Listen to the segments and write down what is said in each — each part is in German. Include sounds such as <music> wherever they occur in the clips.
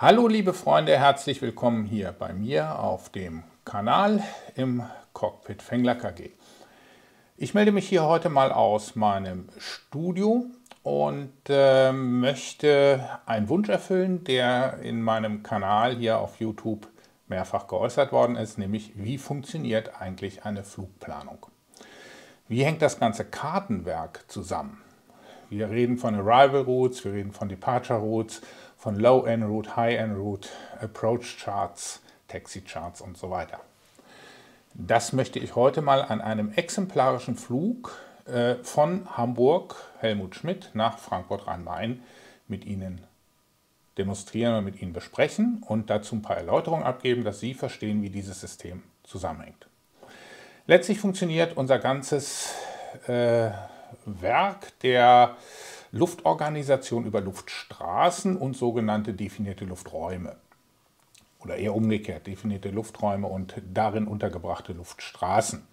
Hallo liebe Freunde, herzlich willkommen hier bei mir auf dem Kanal im Cockpit Fengler KG. Ich melde mich hier heute mal aus meinem Studio und äh, möchte einen Wunsch erfüllen, der in meinem Kanal hier auf YouTube mehrfach geäußert worden ist, nämlich wie funktioniert eigentlich eine Flugplanung? Wie hängt das ganze Kartenwerk zusammen? Wir reden von Arrival Routes, wir reden von Departure Routes, von Low-End Route, High-End Route, Approach Charts, Taxi Charts und so weiter. Das möchte ich heute mal an einem exemplarischen Flug äh, von Hamburg, Helmut Schmidt, nach Frankfurt Rhein-Main mit Ihnen demonstrieren und mit Ihnen besprechen und dazu ein paar Erläuterungen abgeben, dass Sie verstehen, wie dieses System zusammenhängt. Letztlich funktioniert unser ganzes äh, Werk der Luftorganisation über Luftstraßen und sogenannte definierte Lufträume. Oder eher umgekehrt, definierte Lufträume und darin untergebrachte Luftstraßen.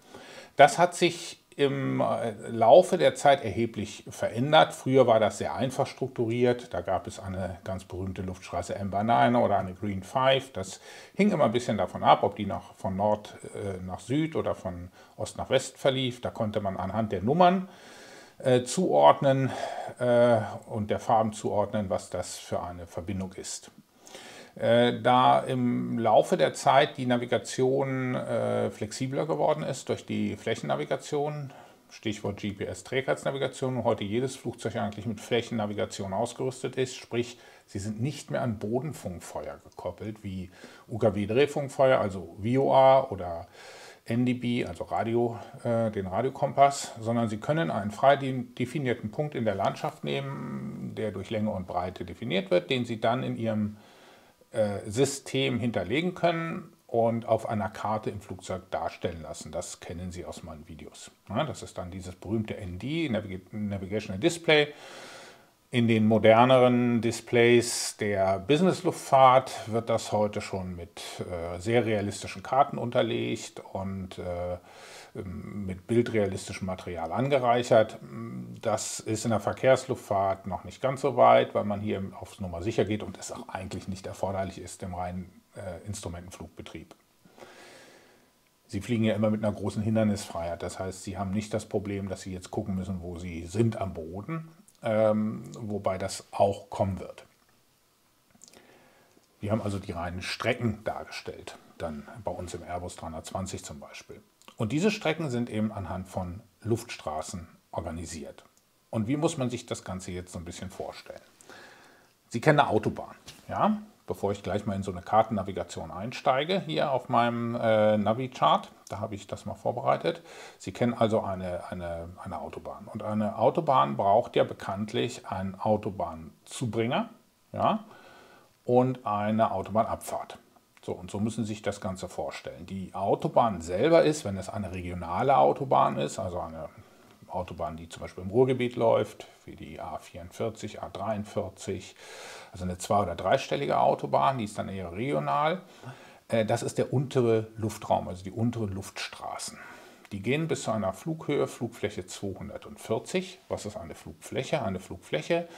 Das hat sich im äh, Laufe der Zeit erheblich verändert. Früher war das sehr einfach strukturiert. Da gab es eine ganz berühmte Luftstraße 9 oder eine Green 5. Das hing immer ein bisschen davon ab, ob die nach, von Nord äh, nach Süd oder von Ost nach West verlief. Da konnte man anhand der Nummern äh, zuordnen äh, und der Farben zuordnen, was das für eine Verbindung ist. Äh, da im Laufe der Zeit die Navigation äh, flexibler geworden ist durch die Flächennavigation, Stichwort GPS-Trägheitsnavigation, heute jedes Flugzeug eigentlich mit Flächennavigation ausgerüstet ist, sprich, sie sind nicht mehr an Bodenfunkfeuer gekoppelt, wie UKW-Drehfunkfeuer, also VOA oder NDB, also Radio, äh, den Radiokompass, sondern Sie können einen frei definierten Punkt in der Landschaft nehmen, der durch Länge und Breite definiert wird, den Sie dann in Ihrem äh, System hinterlegen können und auf einer Karte im Flugzeug darstellen lassen. Das kennen Sie aus meinen Videos. Ja, das ist dann dieses berühmte ND, Navig Navigational Display. In den moderneren Displays der Business-Luftfahrt wird das heute schon mit äh, sehr realistischen Karten unterlegt und äh, ähm, mit bildrealistischem Material angereichert. Das ist in der Verkehrsluftfahrt noch nicht ganz so weit, weil man hier aufs Nummer sicher geht und es auch eigentlich nicht erforderlich ist im reinen äh, Instrumentenflugbetrieb. Sie fliegen ja immer mit einer großen Hindernisfreiheit. Das heißt, Sie haben nicht das Problem, dass Sie jetzt gucken müssen, wo Sie sind am Boden, ähm, wobei das auch kommen wird. Wir haben also die reinen Strecken dargestellt, dann bei uns im Airbus 320 zum Beispiel. Und diese Strecken sind eben anhand von Luftstraßen organisiert. Und wie muss man sich das Ganze jetzt so ein bisschen vorstellen? Sie kennen eine Autobahn, ja? Bevor ich gleich mal in so eine Kartennavigation einsteige, hier auf meinem äh, Navi-Chart, da habe ich das mal vorbereitet. Sie kennen also eine, eine, eine Autobahn. Und eine Autobahn braucht ja bekanntlich einen Autobahnzubringer ja, und eine Autobahnabfahrt. So, und so müssen Sie sich das Ganze vorstellen. Die Autobahn selber ist, wenn es eine regionale Autobahn ist, also eine Autobahn, die zum Beispiel im Ruhrgebiet läuft, wie die A44, A43, also eine zwei- oder dreistellige Autobahn, die ist dann eher regional. Äh, das ist der untere Luftraum, also die unteren Luftstraßen. Die gehen bis zu einer Flughöhe, Flugfläche 240. Was ist eine Flugfläche? Eine Flugfläche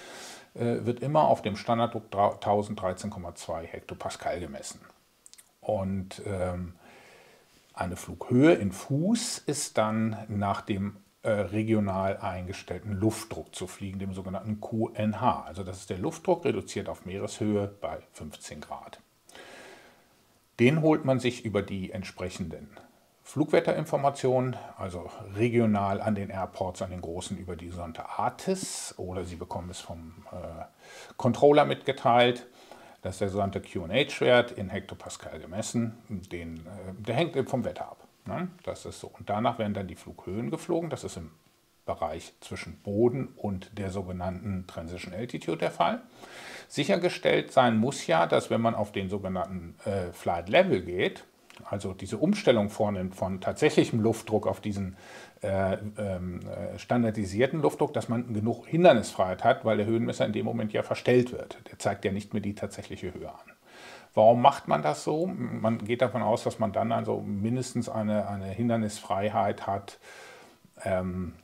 äh, wird immer auf dem Standarddruck 1013,2 Hektopascal gemessen. Und ähm, eine Flughöhe in Fuß ist dann nach dem regional eingestellten Luftdruck zu fliegen, dem sogenannten QNH. Also das ist der Luftdruck reduziert auf Meereshöhe bei 15 Grad. Den holt man sich über die entsprechenden Flugwetterinformationen, also regional an den Airports, an den großen über die sogenannte ARTIS oder Sie bekommen es vom äh, Controller mitgeteilt. Das ist der sogenannte QH-Wert in Hektopascal gemessen. Den, äh, der hängt vom Wetter ab. Ne? Das ist so. Und danach werden dann die Flughöhen geflogen. Das ist im Bereich zwischen Boden und der sogenannten Transition Altitude der Fall. Sichergestellt sein muss ja, dass wenn man auf den sogenannten äh, Flight Level geht, also diese Umstellung vornimmt von tatsächlichem Luftdruck auf diesen äh, ähm, äh, standardisierten Luftdruck, dass man genug Hindernisfreiheit hat, weil der Höhenmesser in dem Moment ja verstellt wird. Der zeigt ja nicht mehr die tatsächliche Höhe an. Warum macht man das so? Man geht davon aus, dass man dann also mindestens eine, eine Hindernisfreiheit hat ähm,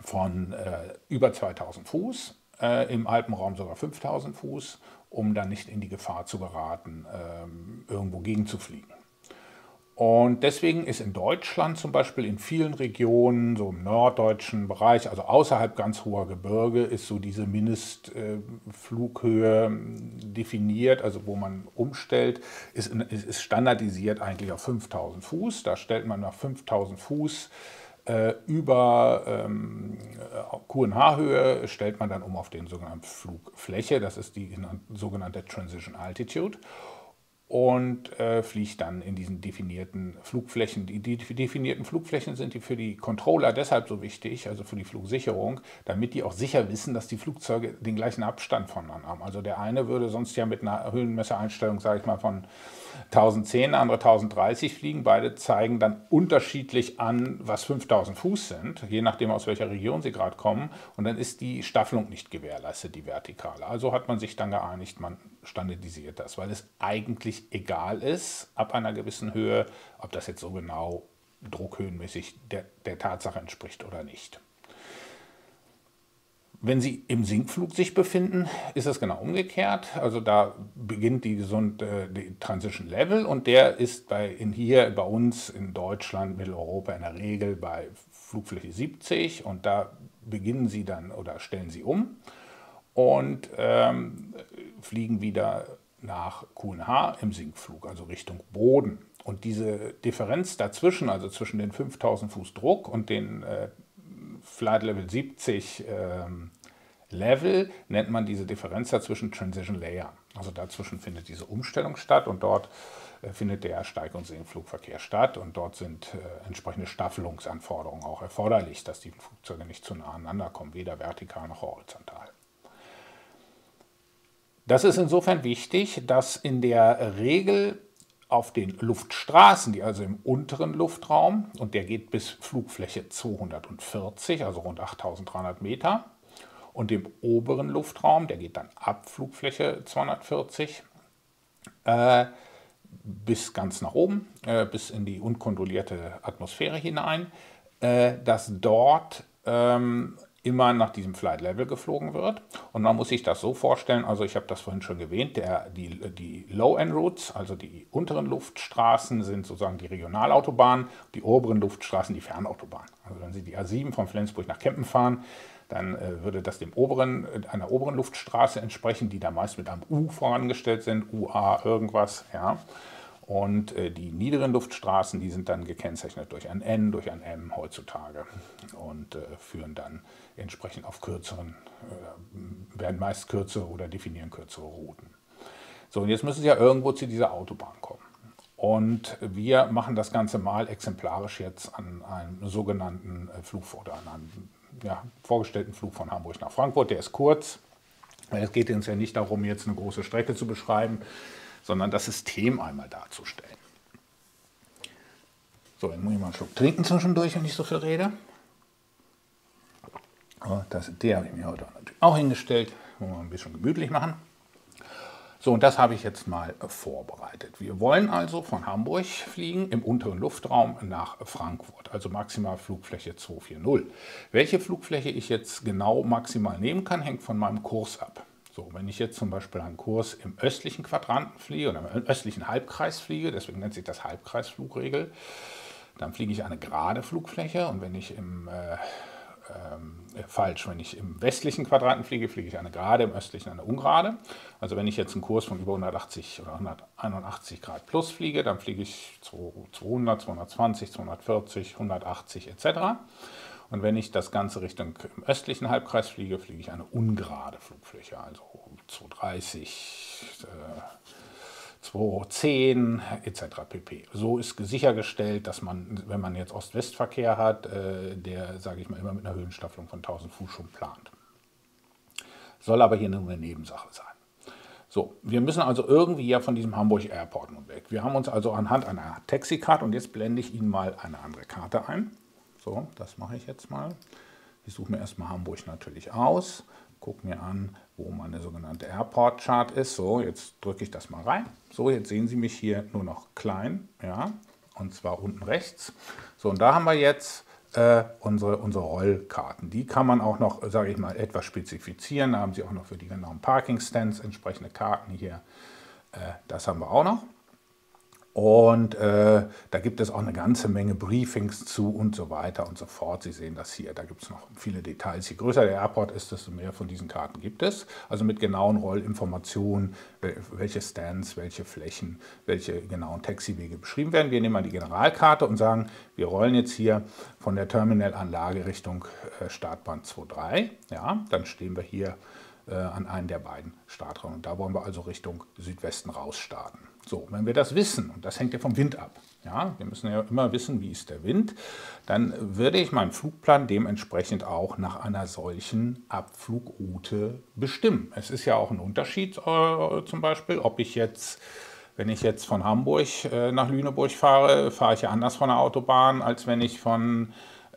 von äh, über 2000 Fuß, äh, im Alpenraum sogar 5000 Fuß um dann nicht in die Gefahr zu geraten, ähm, irgendwo gegenzufliegen. Und deswegen ist in Deutschland zum Beispiel in vielen Regionen, so im norddeutschen Bereich, also außerhalb ganz hoher Gebirge, ist so diese Mindestflughöhe äh, definiert, also wo man umstellt, ist, ist standardisiert eigentlich auf 5000 Fuß. Da stellt man nach 5000 Fuß äh, über ähm, QNH-Höhe stellt man dann um auf den sogenannten Flugfläche, das ist die sogenannte Transition Altitude und äh, fliegt dann in diesen definierten Flugflächen. Die, die, definierten Flugflächen sind die für die Controller deshalb so wichtig, also für die Flugsicherung, damit die auch sicher wissen, dass die Flugzeuge den gleichen Abstand voneinander haben. Also der eine würde sonst ja mit einer Höhenmessereinstellung, sage ich mal, von 1010, andere 1030 fliegen. Beide zeigen dann unterschiedlich an, was 5000 Fuß sind, je nachdem aus welcher Region sie gerade kommen. Und dann ist die Staffelung nicht gewährleistet, die vertikale. Also hat man sich dann geeinigt, man standardisiert das, weil es eigentlich egal ist, ab einer gewissen Höhe, ob das jetzt so genau druckhöhenmäßig der, der Tatsache entspricht oder nicht. Wenn Sie im Sinkflug sich befinden, ist es genau umgekehrt. Also da beginnt die, gesunde, die Transition Level und der ist bei, in hier bei uns in Deutschland, Mitteleuropa in der Regel bei Flugfläche 70 und da beginnen Sie dann oder stellen Sie um und ähm, fliegen wieder nach QNH im Sinkflug, also Richtung Boden. Und diese Differenz dazwischen, also zwischen den 5000 Fuß Druck und den äh, Flight Level 70 ähm, Level nennt man diese Differenz dazwischen Transition Layer. Also dazwischen findet diese Umstellung statt und dort äh, findet der Steig- und Sehenflugverkehr statt und dort sind äh, entsprechende Staffelungsanforderungen auch erforderlich, dass die Flugzeuge nicht zu nah aneinander kommen, weder vertikal noch horizontal. Das ist insofern wichtig, dass in der Regel auf den Luftstraßen, die also im unteren Luftraum, und der geht bis Flugfläche 240, also rund 8300 Meter, und im oberen Luftraum, der geht dann ab Flugfläche 240, äh, bis ganz nach oben, äh, bis in die unkondolierte Atmosphäre hinein, äh, dass dort ähm, immer nach diesem Flight Level geflogen wird. Und man muss sich das so vorstellen, also ich habe das vorhin schon erwähnt, der, die, die Low-End Routes, also die unteren Luftstraßen sind sozusagen die Regionalautobahnen, die oberen Luftstraßen die Fernautobahnen. Also wenn Sie die A7 von Flensburg nach Kempen fahren, dann äh, würde das dem oberen, einer oberen Luftstraße entsprechen, die da meist mit einem U vorangestellt sind, UA irgendwas, ja. Und äh, die niederen Luftstraßen, die sind dann gekennzeichnet durch ein N, durch ein M heutzutage und äh, führen dann entsprechend auf kürzeren, äh, werden meist kürzere oder definieren kürzere Routen. So, und jetzt müssen Sie ja irgendwo zu dieser Autobahn kommen. Und wir machen das Ganze mal exemplarisch jetzt an einem sogenannten Flug oder an einem ja, vorgestellten Flug von Hamburg nach Frankfurt. Der ist kurz. Es geht uns ja nicht darum, jetzt eine große Strecke zu beschreiben, sondern das System einmal darzustellen. So, jetzt muss ich mal einen Schluck trinken zwischendurch, wenn ich so viel rede. Oh, das, der habe ich mir heute natürlich auch hingestellt. Wollen wir ein bisschen gemütlich machen. So, und das habe ich jetzt mal vorbereitet. Wir wollen also von Hamburg fliegen im unteren Luftraum nach Frankfurt, also maximal Flugfläche 240. Welche Flugfläche ich jetzt genau maximal nehmen kann, hängt von meinem Kurs ab. So, wenn ich jetzt zum Beispiel einen Kurs im östlichen Quadranten fliege oder im östlichen Halbkreis fliege, deswegen nennt sich das Halbkreisflugregel, dann fliege ich eine gerade Flugfläche und wenn ich im äh, ähm, falsch. Wenn ich im westlichen Quadranten fliege, fliege ich eine gerade, im östlichen eine ungerade. Also wenn ich jetzt einen Kurs von über 180 oder 181 Grad plus fliege, dann fliege ich 200, 220, 240, 180 etc. Und wenn ich das Ganze Richtung östlichen Halbkreis fliege, fliege ich eine ungerade Flugfläche, also 230, äh, 210 etc. pp. So ist sichergestellt, dass man, wenn man jetzt Ost-West-Verkehr hat, äh, der, sage ich mal, immer mit einer Höhenstaffelung von 1000 Fuß schon plant. Soll aber hier nur eine Nebensache sein. So, wir müssen also irgendwie ja von diesem Hamburg Airport nun weg. Wir haben uns also anhand einer Taxicard und jetzt blende ich Ihnen mal eine andere Karte ein. So, das mache ich jetzt mal. Ich suche mir erstmal Hamburg natürlich aus, gucke mir an, wo meine sogenannte Airport Chart ist. So, jetzt drücke ich das mal rein. So, jetzt sehen Sie mich hier nur noch klein, ja, und zwar unten rechts. So, und da haben wir jetzt äh, unsere, unsere Rollkarten. Die kann man auch noch, sage ich mal, etwas spezifizieren. Da haben Sie auch noch für die genauen Parking-Stands entsprechende Karten hier. Äh, das haben wir auch noch. Und äh, da gibt es auch eine ganze Menge Briefings zu und so weiter und so fort. Sie sehen das hier, da gibt es noch viele Details. Je größer der Airport ist, desto mehr von diesen Karten gibt es. Also mit genauen Rollinformationen, welche Stands, welche Flächen, welche genauen Taxiwege beschrieben werden. Wir nehmen mal die Generalkarte und sagen, wir rollen jetzt hier von der Terminalanlage Richtung äh, Startbahn 2.3. Ja, dann stehen wir hier äh, an einem der beiden Starträume. Da wollen wir also Richtung Südwesten raus starten. So, wenn wir das wissen, und das hängt ja vom Wind ab, ja, wir müssen ja immer wissen, wie ist der Wind, dann würde ich meinen Flugplan dementsprechend auch nach einer solchen Abflugroute bestimmen. Es ist ja auch ein Unterschied äh, zum Beispiel, ob ich jetzt, wenn ich jetzt von Hamburg äh, nach Lüneburg fahre, fahre ich ja anders von der Autobahn, als wenn ich von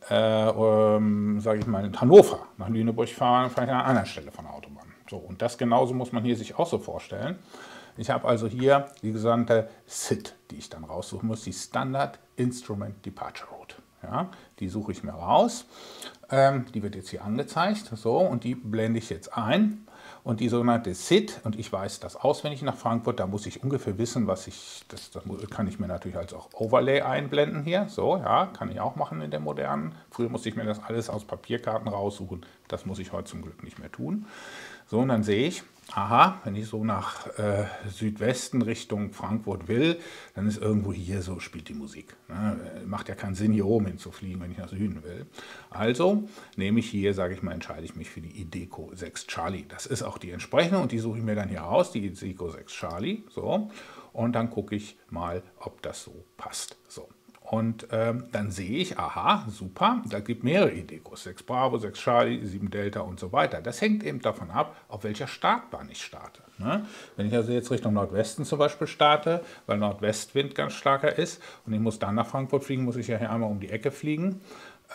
äh, ähm, sage ich mal, Hannover nach Lüneburg fahre, fahre ich an einer anderen Stelle von der Autobahn. So, und das genauso muss man hier sich auch so vorstellen. Ich habe also hier die gesamte SID, die ich dann raussuchen muss, die Standard Instrument Departure Route. Ja, die suche ich mir raus. Ähm, die wird jetzt hier angezeigt. So, und die blende ich jetzt ein. Und die sogenannte SID, und ich weiß das auswendig nach Frankfurt, da muss ich ungefähr wissen, was ich, das, das kann ich mir natürlich als auch Overlay einblenden hier. So, ja, kann ich auch machen in der modernen. Früher musste ich mir das alles aus Papierkarten raussuchen. Das muss ich heute zum Glück nicht mehr tun. So, und dann sehe ich, aha, wenn ich so nach äh, Südwesten Richtung Frankfurt will, dann ist irgendwo hier so, spielt die Musik. Ne? Macht ja keinen Sinn, hier oben hinzufliegen, wenn ich nach Süden will. Also nehme ich hier, sage ich mal, entscheide ich mich für die Ideco 6 Charlie. Das ist auch die entsprechende und die suche ich mir dann hier aus, die Ideco 6 Charlie. So. Und dann gucke ich mal, ob das so passt. So. Und ähm, dann sehe ich, aha, super, da gibt mehrere Idekos, 6 Bravo, 6 Charlie, 7 Delta und so weiter. Das hängt eben davon ab, auf welcher Startbahn ich starte. Ne? Wenn ich also jetzt Richtung Nordwesten zum Beispiel starte, weil Nordwestwind ganz starker ist und ich muss dann nach Frankfurt fliegen, muss ich ja hier einmal um die Ecke fliegen.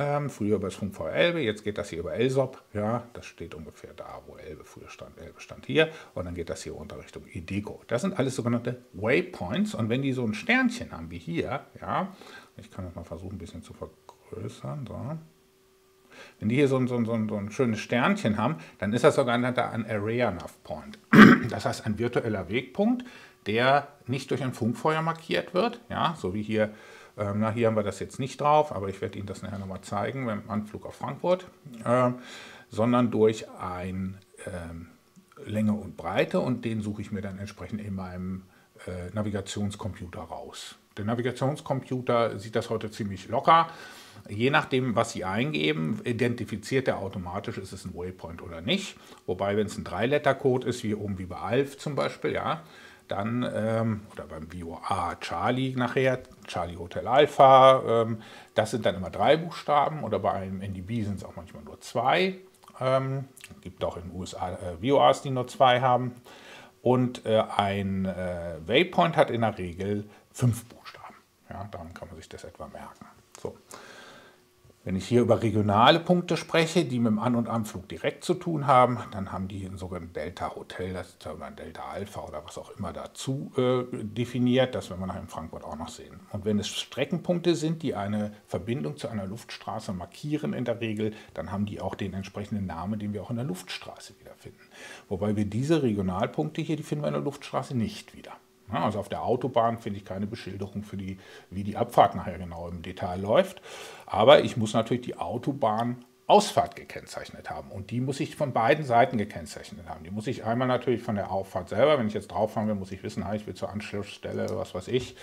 Ähm, früher über das Funkfeuer Elbe, jetzt geht das hier über Elsop. Ja, das steht ungefähr da, wo Elbe früher stand. Elbe stand hier und dann geht das hier runter Richtung Ideco. Das sind alles sogenannte Waypoints und wenn die so ein Sternchen haben wie hier, ja, ich kann das mal versuchen, ein bisschen zu vergrößern. So. Wenn die hier so ein, so, ein, so ein, schönes Sternchen haben, dann ist das sogenannte ein Area Nav Point. <clears throat> Das heißt ein virtueller Wegpunkt, der nicht durch ein Funkfeuer markiert wird, ja, so wie hier, ähm, na, hier haben wir das jetzt nicht drauf, aber ich werde Ihnen das nachher nochmal zeigen beim Anflug auf Frankfurt, äh, sondern durch ein äh, Länge und Breite und den suche ich mir dann entsprechend in meinem äh, Navigationscomputer raus. Der Navigationscomputer sieht das heute ziemlich locker. Je nachdem, was Sie eingeben, identifiziert er automatisch, ist es ein Waypoint oder nicht. Wobei, wenn es ein Drei-Letter-Code ist, wie oben wie bei ALF zum Beispiel, ja, dann, ähm, oder beim VOA Charlie nachher, Charlie Hotel Alpha, ähm, das sind dann immer drei Buchstaben oder bei einem NDB sind es auch manchmal nur zwei. Ähm, gibt auch in den USA äh, VOAs, die nur zwei haben. Und äh, ein äh, Waypoint hat in der Regel fünf Buchstaben. Ja, daran kann man sich das etwa merken. So. Wenn ich hier über regionale Punkte spreche, die mit dem An- und Anflug direkt zu tun haben, dann haben die ein sogenanntes Delta Hotel, das ist ein Delta Alpha oder was auch immer dazu äh, definiert. Das werden wir nachher in Frankfurt auch noch sehen. Und wenn es Streckenpunkte sind, die eine Verbindung zu einer Luftstraße markieren in der Regel, dann haben die auch den entsprechenden Namen, den wir auch in der Luftstraße wiederfinden. Wobei wir diese Regionalpunkte hier, die finden wir in der Luftstraße nicht wieder. Also auf der Autobahn finde ich keine Beschilderung für die, wie die Abfahrt nachher genau im Detail läuft. Aber ich muss natürlich die Autobahn Ausfahrt gekennzeichnet haben. Und die muss ich von beiden Seiten gekennzeichnet haben. Die muss ich einmal natürlich von der Auffahrt selber, wenn ich jetzt drauf fahren will, muss ich wissen, ich will zur Anschlussstelle, was weiß ich,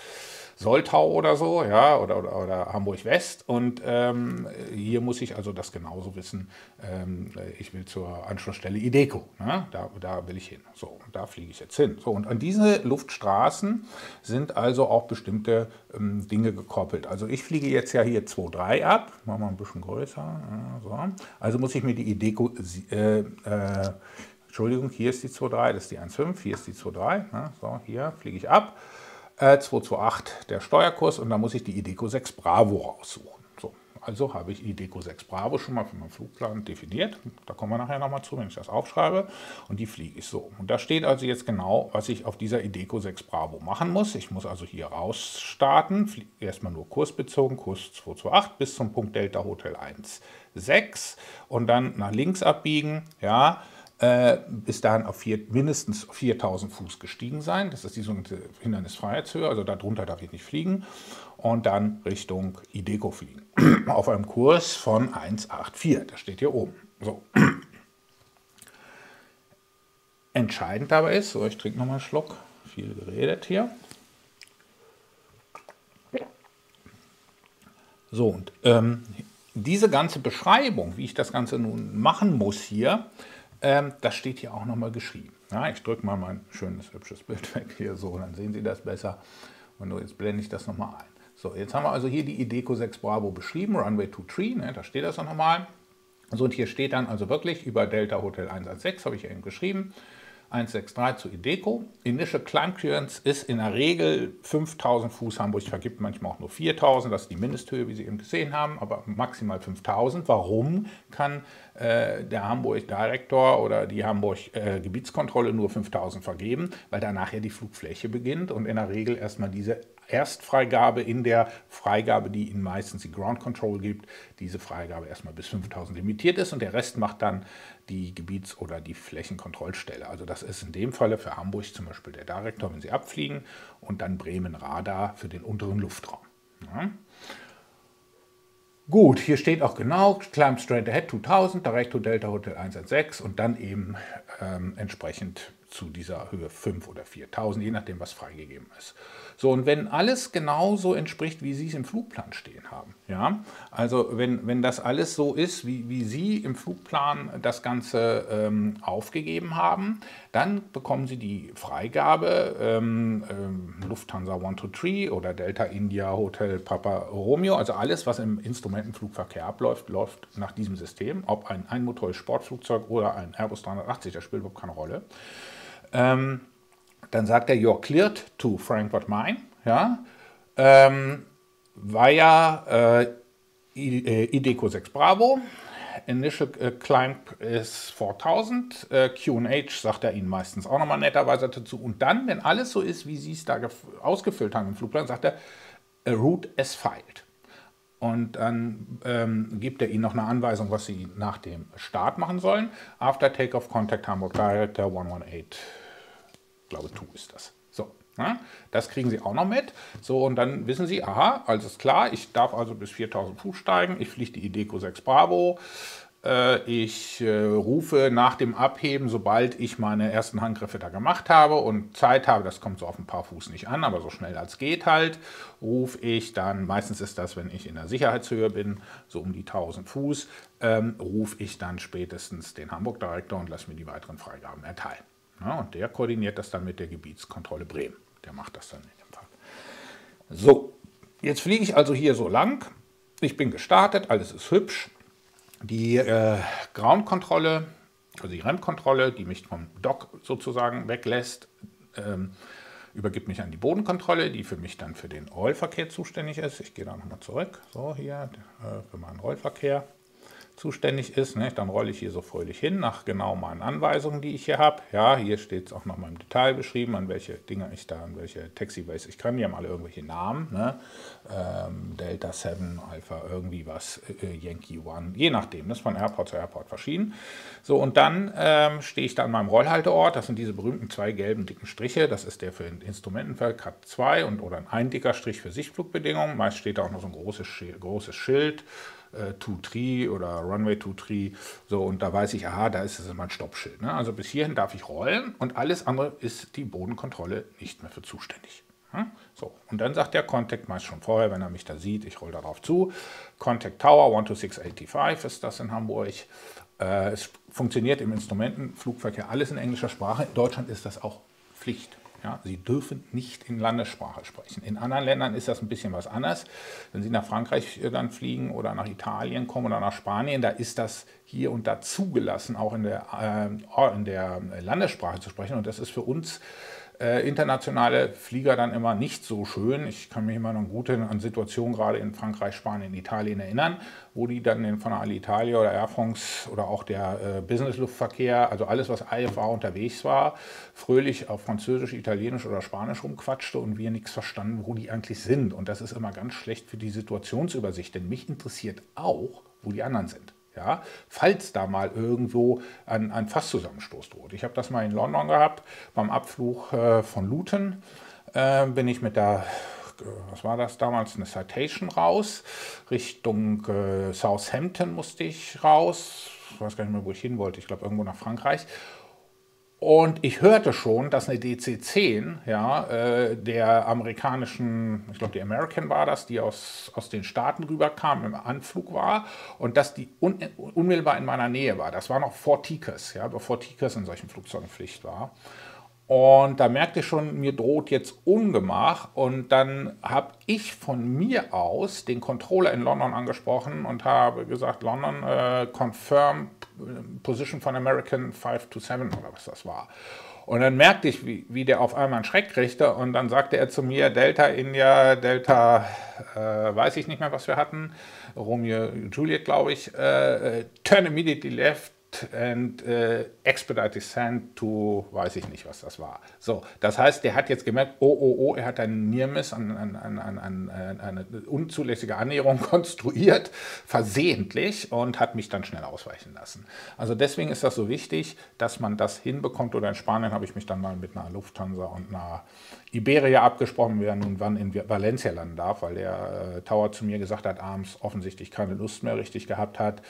Soltau oder so, ja, oder, oder, oder Hamburg West. Und ähm, hier muss ich also das genauso wissen. Ähm, ich will zur Anschlussstelle Ideco, ne? da, da will ich hin. So, da fliege ich jetzt hin. So, und an diese Luftstraßen sind also auch bestimmte ähm, Dinge gekoppelt. Also ich fliege jetzt ja hier 2.3 ab, machen wir ein bisschen größer. Ja, so. Also muss ich mir die Ideco äh, äh, Entschuldigung, hier ist die 2.3, das ist die 1.5, hier ist die 2.3. Ne? So, hier fliege ich ab äh, 228 der Steuerkurs und da muss ich die Ideco 6 Bravo raussuchen. So, Also habe ich IDECO 6 Bravo schon mal für meinen Flugplan definiert. Da kommen wir nachher nochmal zu, wenn ich das aufschreibe. Und die fliege ich so. Und da steht also jetzt genau, was ich auf dieser IDECO 6 Bravo machen muss. Ich muss also hier raus starten. Erstmal nur kursbezogen, Kurs 228 bis zum Punkt Delta Hotel 1,6 und dann nach links abbiegen. Ja, äh, bis dahin auf vier, mindestens 4000 Fuß gestiegen sein. Das ist die sogenannte Hindernisfreiheitshöhe, also darunter darf ich nicht fliegen. Und dann Richtung Ideco fliegen. <clears throat> auf einem Kurs von 184, das steht hier oben. So. <clears throat> Entscheidend dabei ist, so ich trinke nochmal einen Schluck, viel geredet hier. So, und ähm, diese ganze Beschreibung, wie ich das Ganze nun machen muss hier, ähm, das steht hier auch nochmal geschrieben. Ja, ich drücke mal mein schönes, hübsches Bild weg hier so, dann sehen Sie das besser. Und jetzt blende ich das nochmal ein. So, jetzt haben wir also hier die Ideco 6 Bravo beschrieben, Runway to Tree, ne, da steht das auch nochmal. So, und hier steht dann also wirklich über Delta Hotel 116, habe ich eben geschrieben, 163 zu Ideco. Initial Climb Clearance ist in der Regel 5000 Fuß. Hamburg vergibt manchmal auch nur 4000. Das ist die Mindesthöhe, wie Sie eben gesehen haben, aber maximal 5000. Warum kann äh, der Hamburg Direktor oder die Hamburg äh, nur 5000 vergeben? Weil danach ja die Flugfläche beginnt und in der Regel erstmal diese Erstfreigabe in der Freigabe, die Ihnen meistens die Ground Control gibt, diese Freigabe erstmal bis 5000 limitiert ist und der Rest macht dann die Gebiets- oder die Flächenkontrollstelle. Also das ist in dem Falle für Hamburg zum Beispiel der Direktor, wenn Sie abfliegen und dann Bremen Radar für den unteren Luftraum. Ja. Gut, hier steht auch genau, Climb Straight Ahead 2000, Direct to Delta Hotel 116 und dann eben ähm, entsprechend zu dieser Höhe 5 oder 4000, je nachdem, was freigegeben ist. So, und wenn alles genauso entspricht, wie Sie es im Flugplan stehen haben, ja, also wenn, wenn das alles so ist, wie, wie Sie im Flugplan das Ganze ähm, aufgegeben haben, dann bekommen Sie die Freigabe ähm, ähm, Lufthansa 123 oder Delta India Hotel Papa Romeo, also alles, was im Instrumentenflugverkehr abläuft, läuft nach diesem System, ob ein einmotoriges Sportflugzeug oder ein Airbus 380, das spielt überhaupt keine Rolle. Ähm, dann sagt er, you're cleared to Frankfurt Main. Ja, ähm, war ja äh, IDECO 6 Bravo. Initial äh, Climb ist 4000. Äh, QH sagt er Ihnen meistens auch nochmal netterweise dazu. Und dann, wenn alles so ist, wie Sie es da ausgefüllt haben im Flugplan, sagt er, a route as filed. Und dann ähm, gibt er Ihnen noch eine Anweisung, was Sie nach dem Start machen sollen. After Takeoff, Contact Hamburg Director 118 glaube, Tu ist das. So, ja, das kriegen Sie auch noch mit. So, und dann wissen Sie, aha, alles klar, ich darf also bis 4000 Fuß steigen, ich fliege die Ideco 6 Bravo, äh, ich äh, rufe nach dem Abheben, sobald ich meine ersten Handgriffe da gemacht habe und Zeit habe, das kommt so auf ein paar Fuß nicht an, aber so schnell als geht halt, rufe ich dann, meistens ist das, wenn ich in der Sicherheitshöhe bin, so um die 1000 Fuß, ähm, rufe ich dann spätestens den Hamburg-Direktor und lasse mir die weiteren Freigaben erteilen. Ja, und der koordiniert das dann mit der Gebietskontrolle Bremen. Der macht das dann in dem Fall. So, jetzt fliege ich also hier so lang. Ich bin gestartet, alles ist hübsch. Die äh, Ground-Kontrolle, also die Rem-Kontrolle, die mich vom Dock sozusagen weglässt, ähm, übergibt mich an die Bodenkontrolle, die für mich dann für den Rollverkehr zuständig ist. Ich gehe da nochmal zurück. So, hier äh, für meinen Rollverkehr zuständig ist. Ne? Dann rolle ich hier so fröhlich hin nach genau meinen Anweisungen, die ich hier habe. Ja, hier steht es auch nochmal im Detail beschrieben, an welche Dinge ich da, an welche Taxiways ich kann. Die haben alle irgendwelche Namen. Ne? Ähm, Delta 7, Alpha, irgendwie was, äh, Yankee One, je nachdem. Das ist von Airport zu Airport verschieden. So, und dann ähm, stehe ich da an meinem Rollhalteort. Das sind diese berühmten zwei gelben dicken Striche. Das ist der für Instrumentenfeld Cut 2 und oder ein dicker Strich für Sichtflugbedingungen. Meist steht da auch noch so ein großes, großes Schild äh, to Tree oder Runway to Tree. So, und da weiß ich, aha, da ist es mein Stoppschild. Ne? Also bis hierhin darf ich rollen und alles andere ist die Bodenkontrolle nicht mehr für zuständig. Ja? So, und dann sagt der Contact meist schon vorher, wenn er mich da sieht, ich roll darauf zu. Contact Tower 12685 ist das in Hamburg. Äh, es funktioniert im Instrumentenflugverkehr alles in englischer Sprache. In Deutschland ist das auch Pflicht. Ja, sie dürfen nicht in Landessprache sprechen. In anderen Ländern ist das ein bisschen was anders. Wenn Sie nach Frankreich äh, dann fliegen oder nach Italien kommen oder nach Spanien, da ist das hier und da zugelassen, auch in der, äh, in der Landessprache zu sprechen. Und das ist für uns Äh, internationale Flieger dann immer nicht so schön. Ich kann mich immer noch gut an Situationen gerade in Frankreich, Spanien, Italien erinnern, wo die dann von Alitalia oder Air France oder auch der äh, Business-Luftverkehr, also alles, was IFA unterwegs war, fröhlich auf Französisch, Italienisch oder Spanisch rumquatschte und wir nichts verstanden, wo die eigentlich sind. Und das ist immer ganz schlecht für die Situationsübersicht, denn mich interessiert auch, wo die anderen sind. Ja, falls da mal irgendwo ein, ein Fasszusammenstoß droht. Ich habe das mal in London gehabt, beim Abflug äh, von Luton äh, bin ich mit der, was war das damals, eine Citation raus, Richtung äh, Southampton musste ich raus, ich weiß gar nicht mehr, wo ich hin wollte, ich glaube irgendwo nach Frankreich und ich hörte schon, dass eine DC-10 ja, äh, der amerikanischen, ich glaube die American war das, die aus, aus den Staaten rüberkam, im Anflug war und dass die un, unmittelbar in meiner Nähe war. Das war noch vor Tikas, ja, bevor Tikas in solchen Flugzeugen Pflicht war. Und da merkte ich schon, mir droht jetzt Ungemach. Und dann habe ich von mir aus den Controller in London angesprochen und habe gesagt, London, äh, confirm Position von American 5 to 7 oder was das war. Und dann merkte ich, wie, wie der auf einmal einen Schreck kriegte. Und dann sagte er zu mir, Delta India, Delta, äh, weiß ich nicht mehr, was wir hatten, Romeo Juliet, glaube ich, äh, turn immediately left, and uh, expedite descent to, weiß ich nicht, was das war. So, das heißt, der hat jetzt gemerkt, oh, oh, oh, er hat einen Niermiss, an, an, an, an, eine unzulässige Annäherung <laughs> konstruiert, versehentlich, und hat mich dann schnell ausweichen lassen. Also deswegen ist das so wichtig, dass man das hinbekommt. Oder in Spanien habe ich mich dann mal mit einer Lufthansa und einer Iberia abgesprochen, wer nun wann in Valencia landen darf, weil der äh, Tower zu mir gesagt hat, abends offensichtlich keine Lust mehr richtig gehabt hat.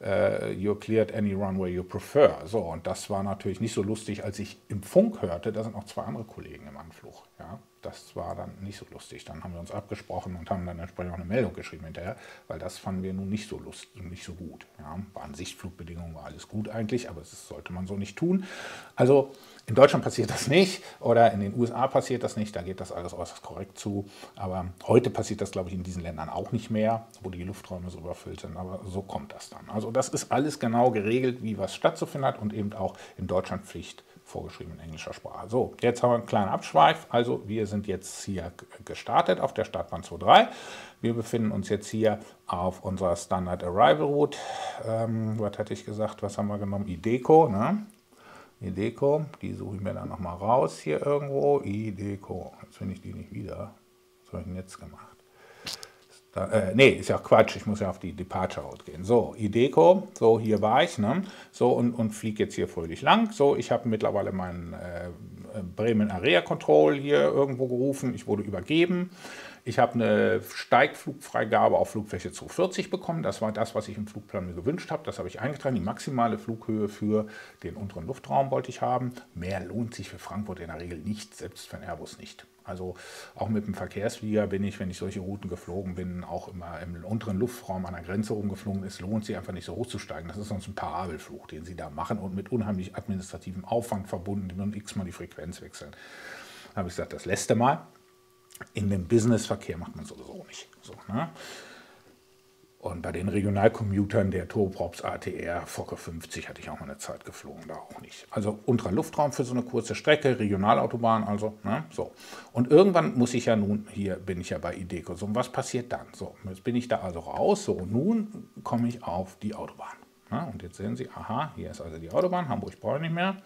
Äh, you're cleared any runway you prefer. So, und das war natürlich nicht so lustig, als ich im Funk hörte, da sind noch zwei andere Kollegen im Anflug. Ja, das war dann nicht so lustig. Dann haben wir uns abgesprochen und haben dann entsprechend auch eine Meldung geschrieben hinterher, weil das fanden wir nun nicht so lustig, nicht so gut. Ja, waren Sichtflugbedingungen, war alles gut eigentlich, aber das sollte man so nicht tun. Also in Deutschland passiert das nicht oder in den USA passiert das nicht, da geht das alles äußerst korrekt zu. Aber heute passiert das, glaube ich, in diesen Ländern auch nicht mehr, wo die Lufträume so überfüllt sind. Aber so kommt das dann. Also das ist alles genau geregelt, wie was stattzufinden hat und eben auch in Deutschland Pflicht vorgeschrieben in englischer Sprache. So, jetzt haben wir einen kleinen Abschweif. Also wir sind jetzt hier gestartet auf der Startbahn 23. Wir befinden uns jetzt hier auf unserer Standard Arrival Route. Ähm, was hatte ich gesagt? Was haben wir genommen? IDECO. Ne? IDECO, die suche ich mir dann nochmal raus hier irgendwo. IDECO. Jetzt finde ich die nicht wieder. Was habe ich denn jetzt gemacht? Da, äh, nee, ist ja Quatsch, ich muss ja auf die Departure Route gehen. So, IDECO, so hier war ich, ne? So und, und fliege jetzt hier fröhlich lang. So, ich habe mittlerweile meinen äh, Bremen Area Control hier irgendwo gerufen. Ich wurde übergeben. Ich habe eine Steigflugfreigabe auf Flugfläche 240 bekommen. Das war das, was ich im Flugplan mir gewünscht habe. Das habe ich eingetragen. Die maximale Flughöhe für den unteren Luftraum wollte ich haben. Mehr lohnt sich für Frankfurt in der Regel nicht, selbst für einen Airbus nicht. Also auch mit dem Verkehrsflieger bin ich, wenn ich solche Routen geflogen bin, auch immer im unteren Luftraum an der Grenze rumgeflogen ist, lohnt sich einfach nicht so hoch zu steigen. Das ist sonst ein Parabelflug, den sie da machen und mit unheimlich administrativem Aufwand verbunden und x-mal die Frequenz wechseln. Da habe ich gesagt, das letzte Mal. In dem Businessverkehr macht man sowieso nicht. So, ne? Und bei den Regionalcommutern der Turboprops ATR Fokker 50 hatte ich auch mal eine Zeit geflogen, da auch nicht. Also unterer Luftraum für so eine kurze Strecke, Regionalautobahn also. Ne? So. Und irgendwann muss ich ja nun, hier bin ich ja bei Ideco, so, und was passiert dann? So, jetzt bin ich da also raus, so, und nun komme ich auf die Autobahn. Ne? Und jetzt sehen Sie, aha, hier ist also die Autobahn, Hamburg brauche ich nicht mehr.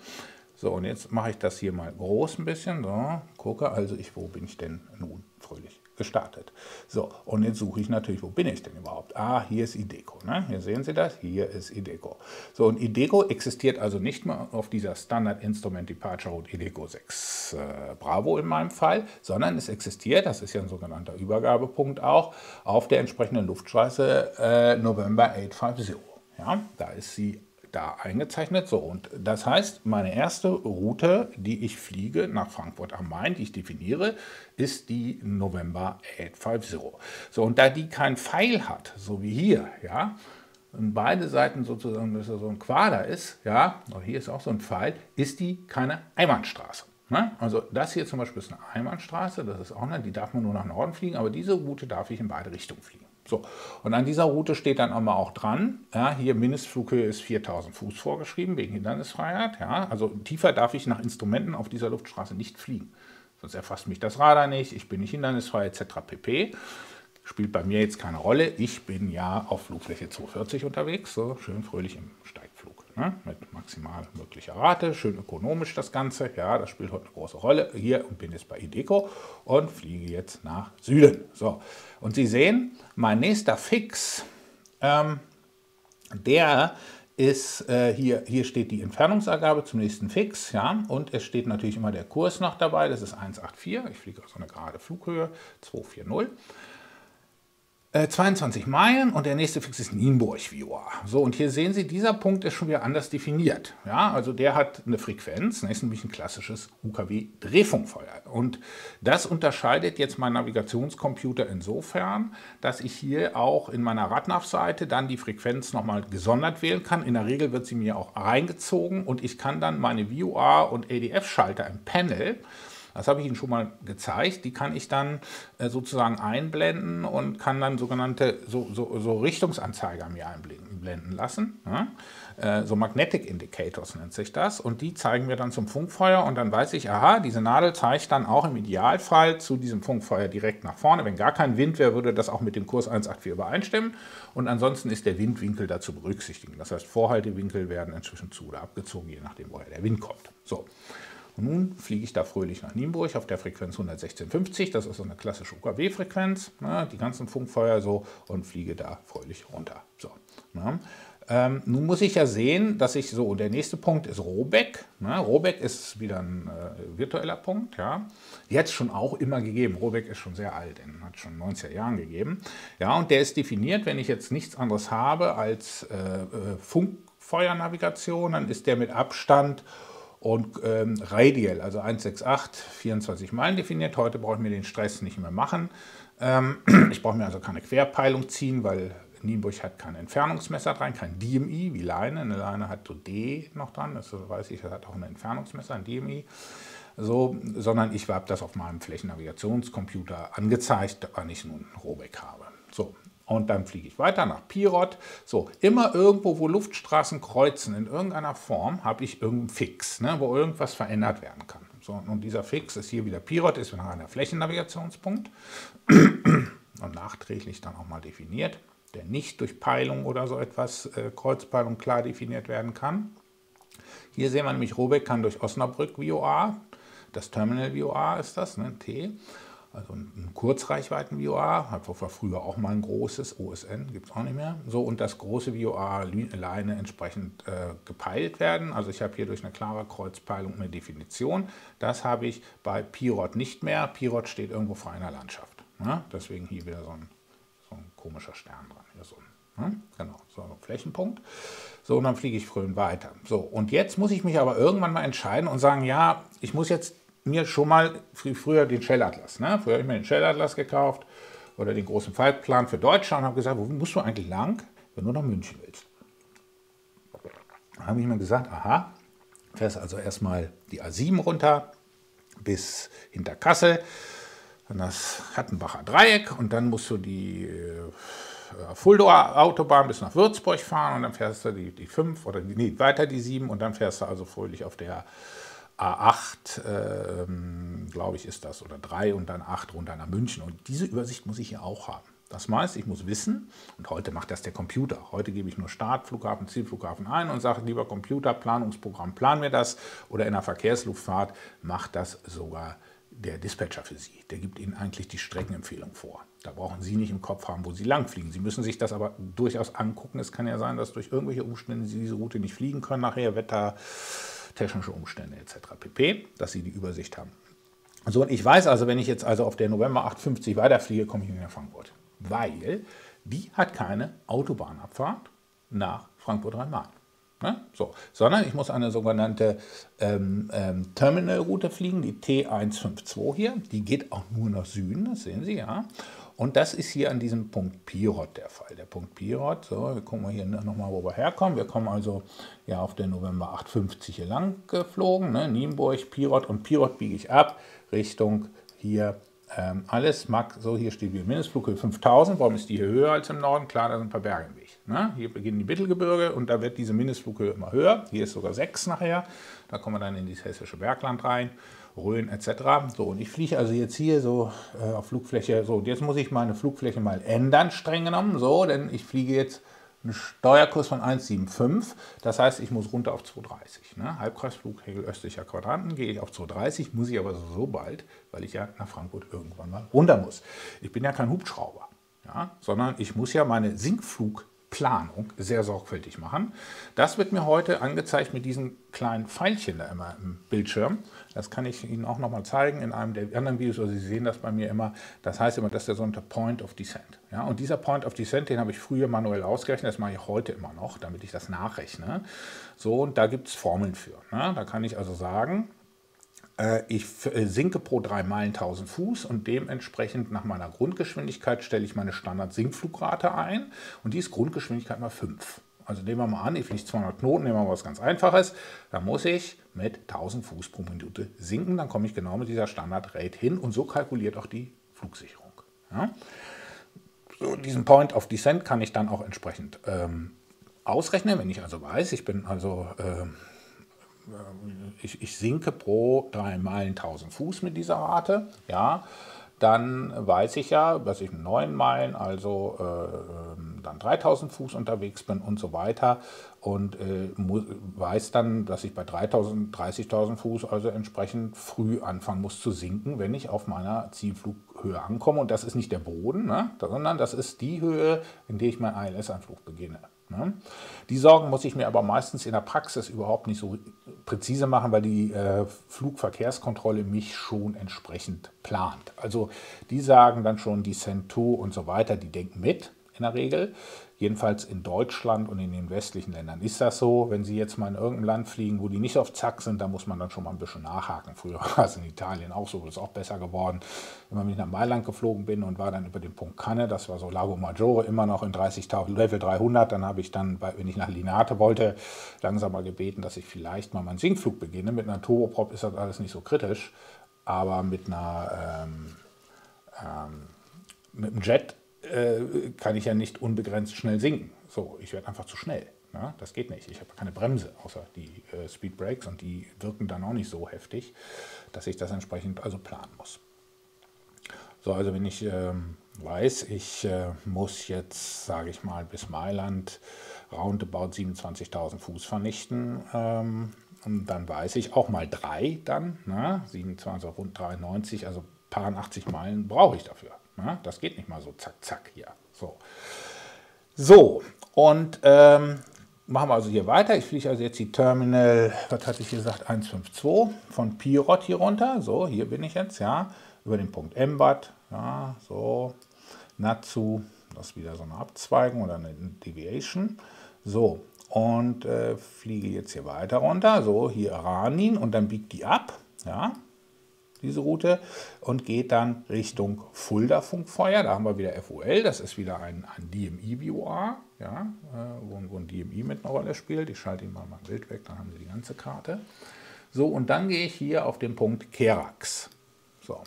So, und jetzt mache ich das hier mal groß ein bisschen, so, gucke, also ich, wo bin ich denn nun fröhlich? gestartet. So, und jetzt suche ich natürlich, wo bin ich denn überhaupt? Ah, hier ist Ideco. Ne? Hier sehen Sie das, hier ist Ideco. So, und Ideco existiert also nicht mehr auf dieser Standard Instrument Departure Route Ideco 6 äh, Bravo in meinem Fall, sondern es existiert, das ist ja ein sogenannter Übergabepunkt auch, auf der entsprechenden Luftstraße äh, November 850. Ja, da ist sie da eingezeichnet. So, und das heißt, meine erste Route, die ich fliege nach Frankfurt am Main, die ich definiere, ist die November 850. So, und da die kein Pfeil hat, so wie hier, ja, und beide Seiten sozusagen, dass so ein Quader ist, ja, auch hier ist auch so ein Pfeil, ist die keine Einbahnstraße. Ne? Also das hier zum Beispiel ist eine Einbahnstraße, das ist auch eine, die darf man nur nach Norden fliegen, aber diese Route darf ich in beide Richtungen fliegen. So, und an dieser Route steht dann aber auch dran, ja, hier Mindestflughöhe ist 4000 Fuß vorgeschrieben, wegen Hindernisfreiheit. Ja, also tiefer darf ich nach Instrumenten auf dieser Luftstraße nicht fliegen. Sonst erfasst mich das Radar nicht, ich bin nicht hindernisfrei etc. pp. Spielt bei mir jetzt keine Rolle. Ich bin ja auf Flugfläche 240 unterwegs, so schön fröhlich im Steigflug. Ne? Mit maximal möglicher Rate, schön ökonomisch das Ganze. Ja, das spielt heute eine große Rolle. Hier und bin jetzt bei Ideco und fliege jetzt nach Süden. So, und Sie sehen, mein nächster Fix, ähm, der ist äh, hier, hier steht die Entfernungsangabe zum nächsten Fix, ja, und es steht natürlich immer der Kurs noch dabei, das ist 184, ich fliege auf so eine gerade Flughöhe, 240. 22 äh, Meilen und der nächste Fix ist Nienburg Viewer. So, und hier sehen Sie, dieser Punkt ist schon wieder anders definiert. Ja, also der hat eine Frequenz, das ist nämlich ein klassisches UKW-Drehfunkfeuer. Und das unterscheidet jetzt mein Navigationscomputer insofern, dass ich hier auch in meiner Radnav-Seite dann die Frequenz nochmal gesondert wählen kann. In der Regel wird sie mir auch reingezogen und ich kann dann meine VUR und ADF-Schalter im Panel das habe ich Ihnen schon mal gezeigt. Die kann ich dann äh, sozusagen einblenden und kann dann sogenannte so, so, so Richtungsanzeiger mir einblenden lassen. Äh, so Magnetic Indicators nennt sich das. Und die zeigen mir dann zum Funkfeuer und dann weiß ich, aha, diese Nadel zeigt dann auch im Idealfall zu diesem Funkfeuer direkt nach vorne. Wenn gar kein Wind wäre, würde das auch mit dem Kurs 184 übereinstimmen. Und ansonsten ist der Windwinkel dazu berücksichtigen. Das heißt, Vorhaltewinkel werden inzwischen zu oder abgezogen, je nachdem, woher der Wind kommt. So. Und nun fliege ich da fröhlich nach Nienburg auf der Frequenz 11650. Das ist so eine klassische UKW-Frequenz. Ne, die ganzen Funkfeuer so und fliege da fröhlich runter. So. Ne. Ähm, nun muss ich ja sehen, dass ich so, der nächste Punkt ist Robeck. Ne? Robeck ist wieder ein äh, virtueller Punkt. Ja? Die schon auch immer gegeben. Robeck ist schon sehr alt, den hat schon 90er Jahren gegeben. Ja, und der ist definiert, wenn ich jetzt nichts anderes habe als äh, äh Funkfeuernavigation, dann ist der mit Abstand und ähm, radial, also 168, 24 Meilen definiert. Heute brauche ich mir den Stress nicht mehr machen. Ähm, <clears throat> ich brauche mir also keine Querpeilung ziehen, weil Nienburg hat kein Entfernungsmesser dran, kein DMI wie Leine. Eine Leine hat so D noch dran, das weiß ich, das hat auch ein Entfernungsmesser, ein DMI. So, sondern ich habe das auf meinem Flächennavigationscomputer angezeigt, wann ich nun Robeck habe. Und dann fliege ich weiter nach Pirot. So, immer irgendwo, wo Luftstraßen kreuzen, in irgendeiner Form, habe ich irgendeinen Fix, ne, wo irgendwas verändert werden kann. So, und dieser Fix ist hier wieder Pirot, ist wieder ein Flächennavigationspunkt <clears throat> und nachträglich dann auch mal definiert, der nicht durch Peilung oder so etwas, äh, Kreuzpeilung klar definiert werden kann. Hier sehen wir nämlich, Robeck kann durch Osnabrück VOA, das Terminal VOA ist das, ne, T, also ein Kurzreichweiten-VOA, war früher auch mal ein großes, OSN gibt es auch nicht mehr. So, und das große VOA-Leine entsprechend äh, gepeilt werden. Also ich habe hier durch eine klare Kreuzpeilung eine Definition. Das habe ich bei Pirot nicht mehr. Pirot steht irgendwo vor einer Landschaft. Ne? Deswegen hier wieder so ein, so ein komischer Stern dran. Hier so ein, ne? Genau, so ein Flächenpunkt. So, und dann fliege ich früh weiter. So, und jetzt muss ich mich aber irgendwann mal entscheiden und sagen, ja, ich muss jetzt mir schon mal früher den Shell-Atlas. Ne? Früher habe ich mir den Shell-Atlas gekauft oder den großen Faltplan für Deutschland und habe gesagt, wo musst du eigentlich lang, wenn du nach München willst? Dann habe ich mir gesagt, aha, fährst also erstmal die A7 runter bis hinter Kassel, dann das Hattenbacher Dreieck und dann musst du die äh, Fuldaer Autobahn bis nach Würzburg fahren und dann fährst du die, die 5 oder die, nee, weiter die 7 und dann fährst du also fröhlich auf der A8, ähm, glaube ich, ist das, oder 3 und dann 8 runter nach München. Und diese Übersicht muss ich hier auch haben. Das heißt, ich muss wissen, und heute macht das der Computer. Heute gebe ich nur Start, Flughafen, Zielflughafen ein und sage, lieber Computer, Planungsprogramm, plan mir das. Oder in der Verkehrsluftfahrt macht das sogar der Dispatcher für Sie. Der gibt Ihnen eigentlich die Streckenempfehlung vor. Da brauchen Sie nicht im Kopf haben, wo Sie langfliegen. Sie müssen sich das aber durchaus angucken. Es kann ja sein, dass durch irgendwelche Umstände Sie diese Route nicht fliegen können, nachher Wetter technische Umstände etc. pp., dass Sie die Übersicht haben. So, und ich weiß also, wenn ich jetzt also auf der November 850 weiterfliege, komme ich nicht nach Frankfurt. Weil die hat keine Autobahnabfahrt nach Frankfurt-Rhein-Main. Ne? So, sondern ich muss eine sogenannte ähm, ähm, Terminalroute fliegen, die T152 hier. Die geht auch nur nach Süden, das sehen Sie ja. Und das ist hier an diesem Punkt Pirot der Fall. Der Punkt Pirot, so, wir gucken mal hier nochmal, wo wir herkommen. Wir kommen also ja auf der November 850 hier lang geflogen, ne? Nienburg, Pirot und Pirot biege ich ab Richtung hier ähm, alles mag, so hier steht wie Mindestflughöhe 5000, warum ist die hier höher als im Norden? Klar, da sind ein paar Berge im Weg. Ne? Hier beginnen die Mittelgebirge und da wird diese Mindestflughöhe immer höher. Hier ist sogar 6 nachher, da kommen wir dann in dieses hessische Bergland rein, Rhön etc. So, und ich fliege also jetzt hier so äh, auf Flugfläche, so, und jetzt muss ich meine Flugfläche mal ändern, streng genommen, so, denn ich fliege jetzt einen Steuerkurs von 1,75. Das heißt, ich muss runter auf 2,30. Ne? Halbkreisflug, Hegel östlicher Quadranten, gehe ich auf 2,30, muss ich aber so bald, weil ich ja nach Frankfurt irgendwann mal runter muss. Ich bin ja kein Hubschrauber, ja? sondern ich muss ja meine Sinkflug Planung sehr sorgfältig machen. Das wird mir heute angezeigt mit diesen kleinen Pfeilchen da immer im Bildschirm. Das kann ich Ihnen auch nochmal zeigen in einem der anderen Videos. Also Sie sehen das bei mir immer. Das heißt immer, das ist der sogenannte Point of Descent. Ja, und dieser Point of Descent, den habe ich früher manuell ausgerechnet. Das mache ich heute immer noch, damit ich das nachrechne. So, und da gibt es Formeln für. Ne? Da kann ich also sagen, ich äh, sinke pro drei Meilen 1000 Fuß und dementsprechend nach meiner Grundgeschwindigkeit stelle ich meine Standard-Sinkflugrate ein und die ist Grundgeschwindigkeit mal 5. Also nehmen wir mal an, ich fliege 200 Knoten, nehmen wir mal was ganz Einfaches, dann muss ich mit 1000 Fuß pro Minute sinken, dann komme ich genau mit dieser Standard-Rate hin und so kalkuliert auch die Flugsicherung. Ja? So, diesen Point of Descent kann ich dann auch entsprechend ähm, ausrechnen, wenn ich also weiß, ich bin also ähm, ich, ich sinke pro drei Meilen 1000 Fuß mit dieser Rate, ja, dann weiß ich ja, dass ich mit 9 Meilen, also äh, ähm, dann 3000 Fuß unterwegs bin und so weiter. Und äh, weiß dann, dass ich bei 3000, 30.000 Fuß also entsprechend früh anfangen muss zu sinken, wenn ich auf meiner Zielflughöhe ankomme. Und das ist nicht der Boden, ne, sondern das ist die Höhe, in der ich meinen ILS-Anflug beginne. Ne? Die Sorgen muss ich mir aber meistens in der Praxis überhaupt nicht so präzise machen, weil die äh, Flugverkehrskontrolle mich schon entsprechend plant. Also die sagen dann schon, die Cento und so weiter, die denken mit in der Regel. Jedenfalls in Deutschland und in den westlichen Ländern ist das so. Wenn Sie jetzt mal in irgendein Land fliegen, wo die nicht auf Zack sind, da muss man dann schon mal ein bisschen nachhaken. Früher war es in Italien auch so, das ist auch besser geworden. Wenn ich nach Mailand geflogen bin und war dann über den Punkt Canne, das war so Lago Maggiore, immer noch in 30.000 Level 300, dann habe ich dann, wenn ich nach Linate wollte, langsam mal gebeten, dass ich vielleicht mal meinen Sinkflug beginne. Mit einer Turboprop ist das alles nicht so kritisch, aber mit einer ähm, ähm, mit einem Jet äh, kann ich ja nicht unbegrenzt schnell sinken. So, ich werde einfach zu schnell. Ja, das geht nicht. Ich habe keine Bremse, außer die äh, Speed Brakes und die wirken dann auch nicht so heftig, dass ich das entsprechend also planen muss. So, also wenn ich ähm, weiß, ich äh, muss jetzt, sage ich mal, bis Mailand roundabout 27.000 Fuß vernichten, ähm, und dann weiß ich auch mal drei dann, ne, 27 rund 93, also paar 80 Meilen brauche ich dafür. Ja, das geht nicht mal so zack, zack hier. So, so und ähm, machen wir also hier weiter. Ich fliege also jetzt die Terminal, was hatte ich gesagt, 152 von Pirot hier runter. So, hier bin ich jetzt, ja, über den Punkt Embat. Ja, so, Natsu, das ist wieder so eine Abzweigung oder eine Deviation. So, und äh, fliege jetzt hier weiter runter. So, hier Ranin und dann biegt die ab. Ja, diese Route, und geht dann Richtung Fulda Funkfeuer. Da haben wir wieder FOL, das ist wieder ein, ein DMI-VOA, ja, äh, wo, wo, ein DMI mit einer Rolle spielt. Ich schalte ihn mal mal Bild weg, dann haben Sie die ganze Karte. So, und dann gehe ich hier auf den Punkt Kerax. So,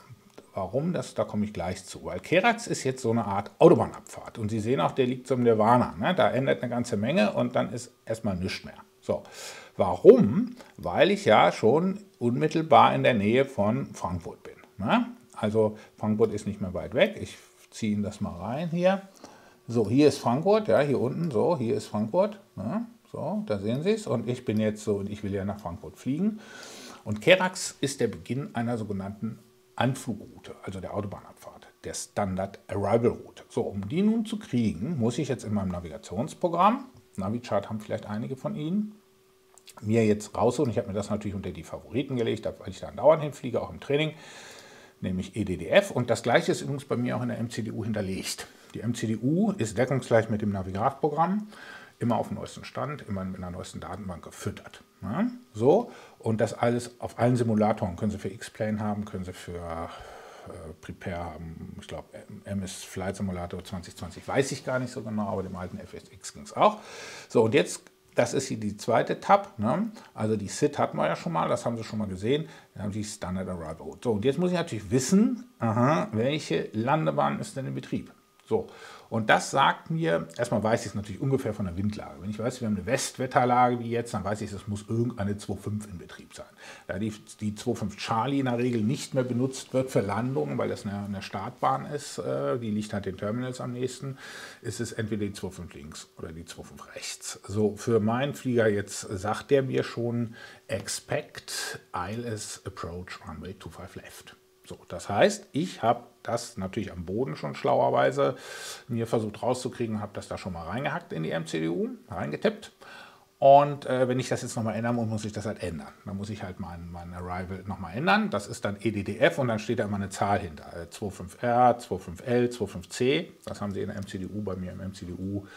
warum, das, da komme ich gleich zu. Weil Kerax ist jetzt so eine Art Autobahnabfahrt. Und Sie sehen auch, der liegt zum Nirvana. Ne? Da ändert eine ganze Menge und dann ist erstmal nichts mehr. So, warum? Weil ich ja schon unmittelbar in der Nähe von Frankfurt bin. Ne? Also Frankfurt ist nicht mehr weit weg. Ich ziehe das mal rein hier. So, hier ist Frankfurt, ja, hier unten, so, hier ist Frankfurt. Ne? So, da sehen Sie es. Und ich bin jetzt so, und ich will ja nach Frankfurt fliegen. Und Kerax ist der Beginn einer sogenannten Anflugroute, also der Autobahnabfahrt, der Standard Arrival Route. So, um die nun zu kriegen, muss ich jetzt in meinem Navigationsprogramm, Navichart haben vielleicht einige von Ihnen, mir jetzt rausholen. Ich habe mir das natürlich unter die Favoriten gelegt, weil ich da dauernd hinfliege, auch im Training, nämlich EDDF. Und das gleiche ist übrigens bei mir auch in der MCDU hinterlegt. Die MCDU ist deckungsgleich mit dem Navigat-Programm, immer auf dem neuesten Stand, immer mit einer neuesten Datenbank gefüttert. Ja, so, und das alles auf allen Simulatoren können Sie für X-Plane haben, können Sie für äh, Prepare haben. Ich glaube, MS Flight Simulator 2020 weiß ich gar nicht so genau, aber dem alten FSX ging es auch. So, und jetzt das ist hier die zweite Tab. Ne? Also die SIT hatten wir ja schon mal, das haben Sie schon mal gesehen. Dann haben Sie Standard Arrival. So, und jetzt muss ich natürlich wissen, aha, welche Landebahn ist denn in Betrieb. So, und das sagt mir, erstmal weiß ich es natürlich ungefähr von der Windlage. Wenn ich weiß, wir haben eine Westwetterlage wie jetzt, dann weiß ich, es muss irgendeine 2.5 in Betrieb sein. Da die, die 2.5 Charlie in der Regel nicht mehr benutzt wird für Landungen, weil das eine, eine Startbahn ist, äh, die liegt halt den Terminals am nächsten, ist es entweder die 2.5 links oder die 2.5 rechts. So, für meinen Flieger jetzt sagt der mir schon, expect ILS approach runway 25 left. So, das heißt, ich habe das natürlich am Boden schon schlauerweise mir versucht rauszukriegen, habe das da schon mal reingehackt in die MCDU, reingetippt. Und äh, wenn ich das jetzt nochmal ändern muss, muss ich das halt ändern. Dann muss ich halt mein, mein Arrival nochmal ändern. Das ist dann EDDF und dann steht da immer eine Zahl hinter. 25R, 25L, 25C. Das haben Sie in der MCDU bei mir im MCDU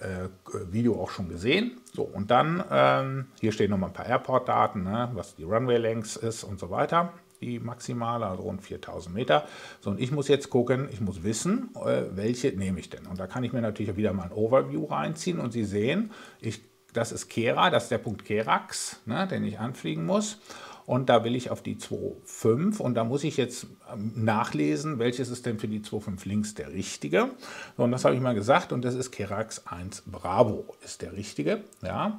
äh, auch schon gesehen. So, und dann, ähm, hier stehen nochmal ein paar Airport-Daten, ne, was die Runway-Lengths ist und so weiter die maximale, also rund 4000 Meter. So, und ich muss jetzt gucken, ich muss wissen, äh, welche nehme ich denn. Und da kann ich mir natürlich wieder mal ein Overview reinziehen und Sie sehen, ich, das ist Kera, das ist der Punkt Kerax, ne, den ich anfliegen muss. Und da will ich auf die 2.5 und da muss ich jetzt ähm, nachlesen, welches ist denn für die 2.5 links der richtige. Und das habe ich mal gesagt und das ist Kerax 1 Bravo ist der richtige. Ja.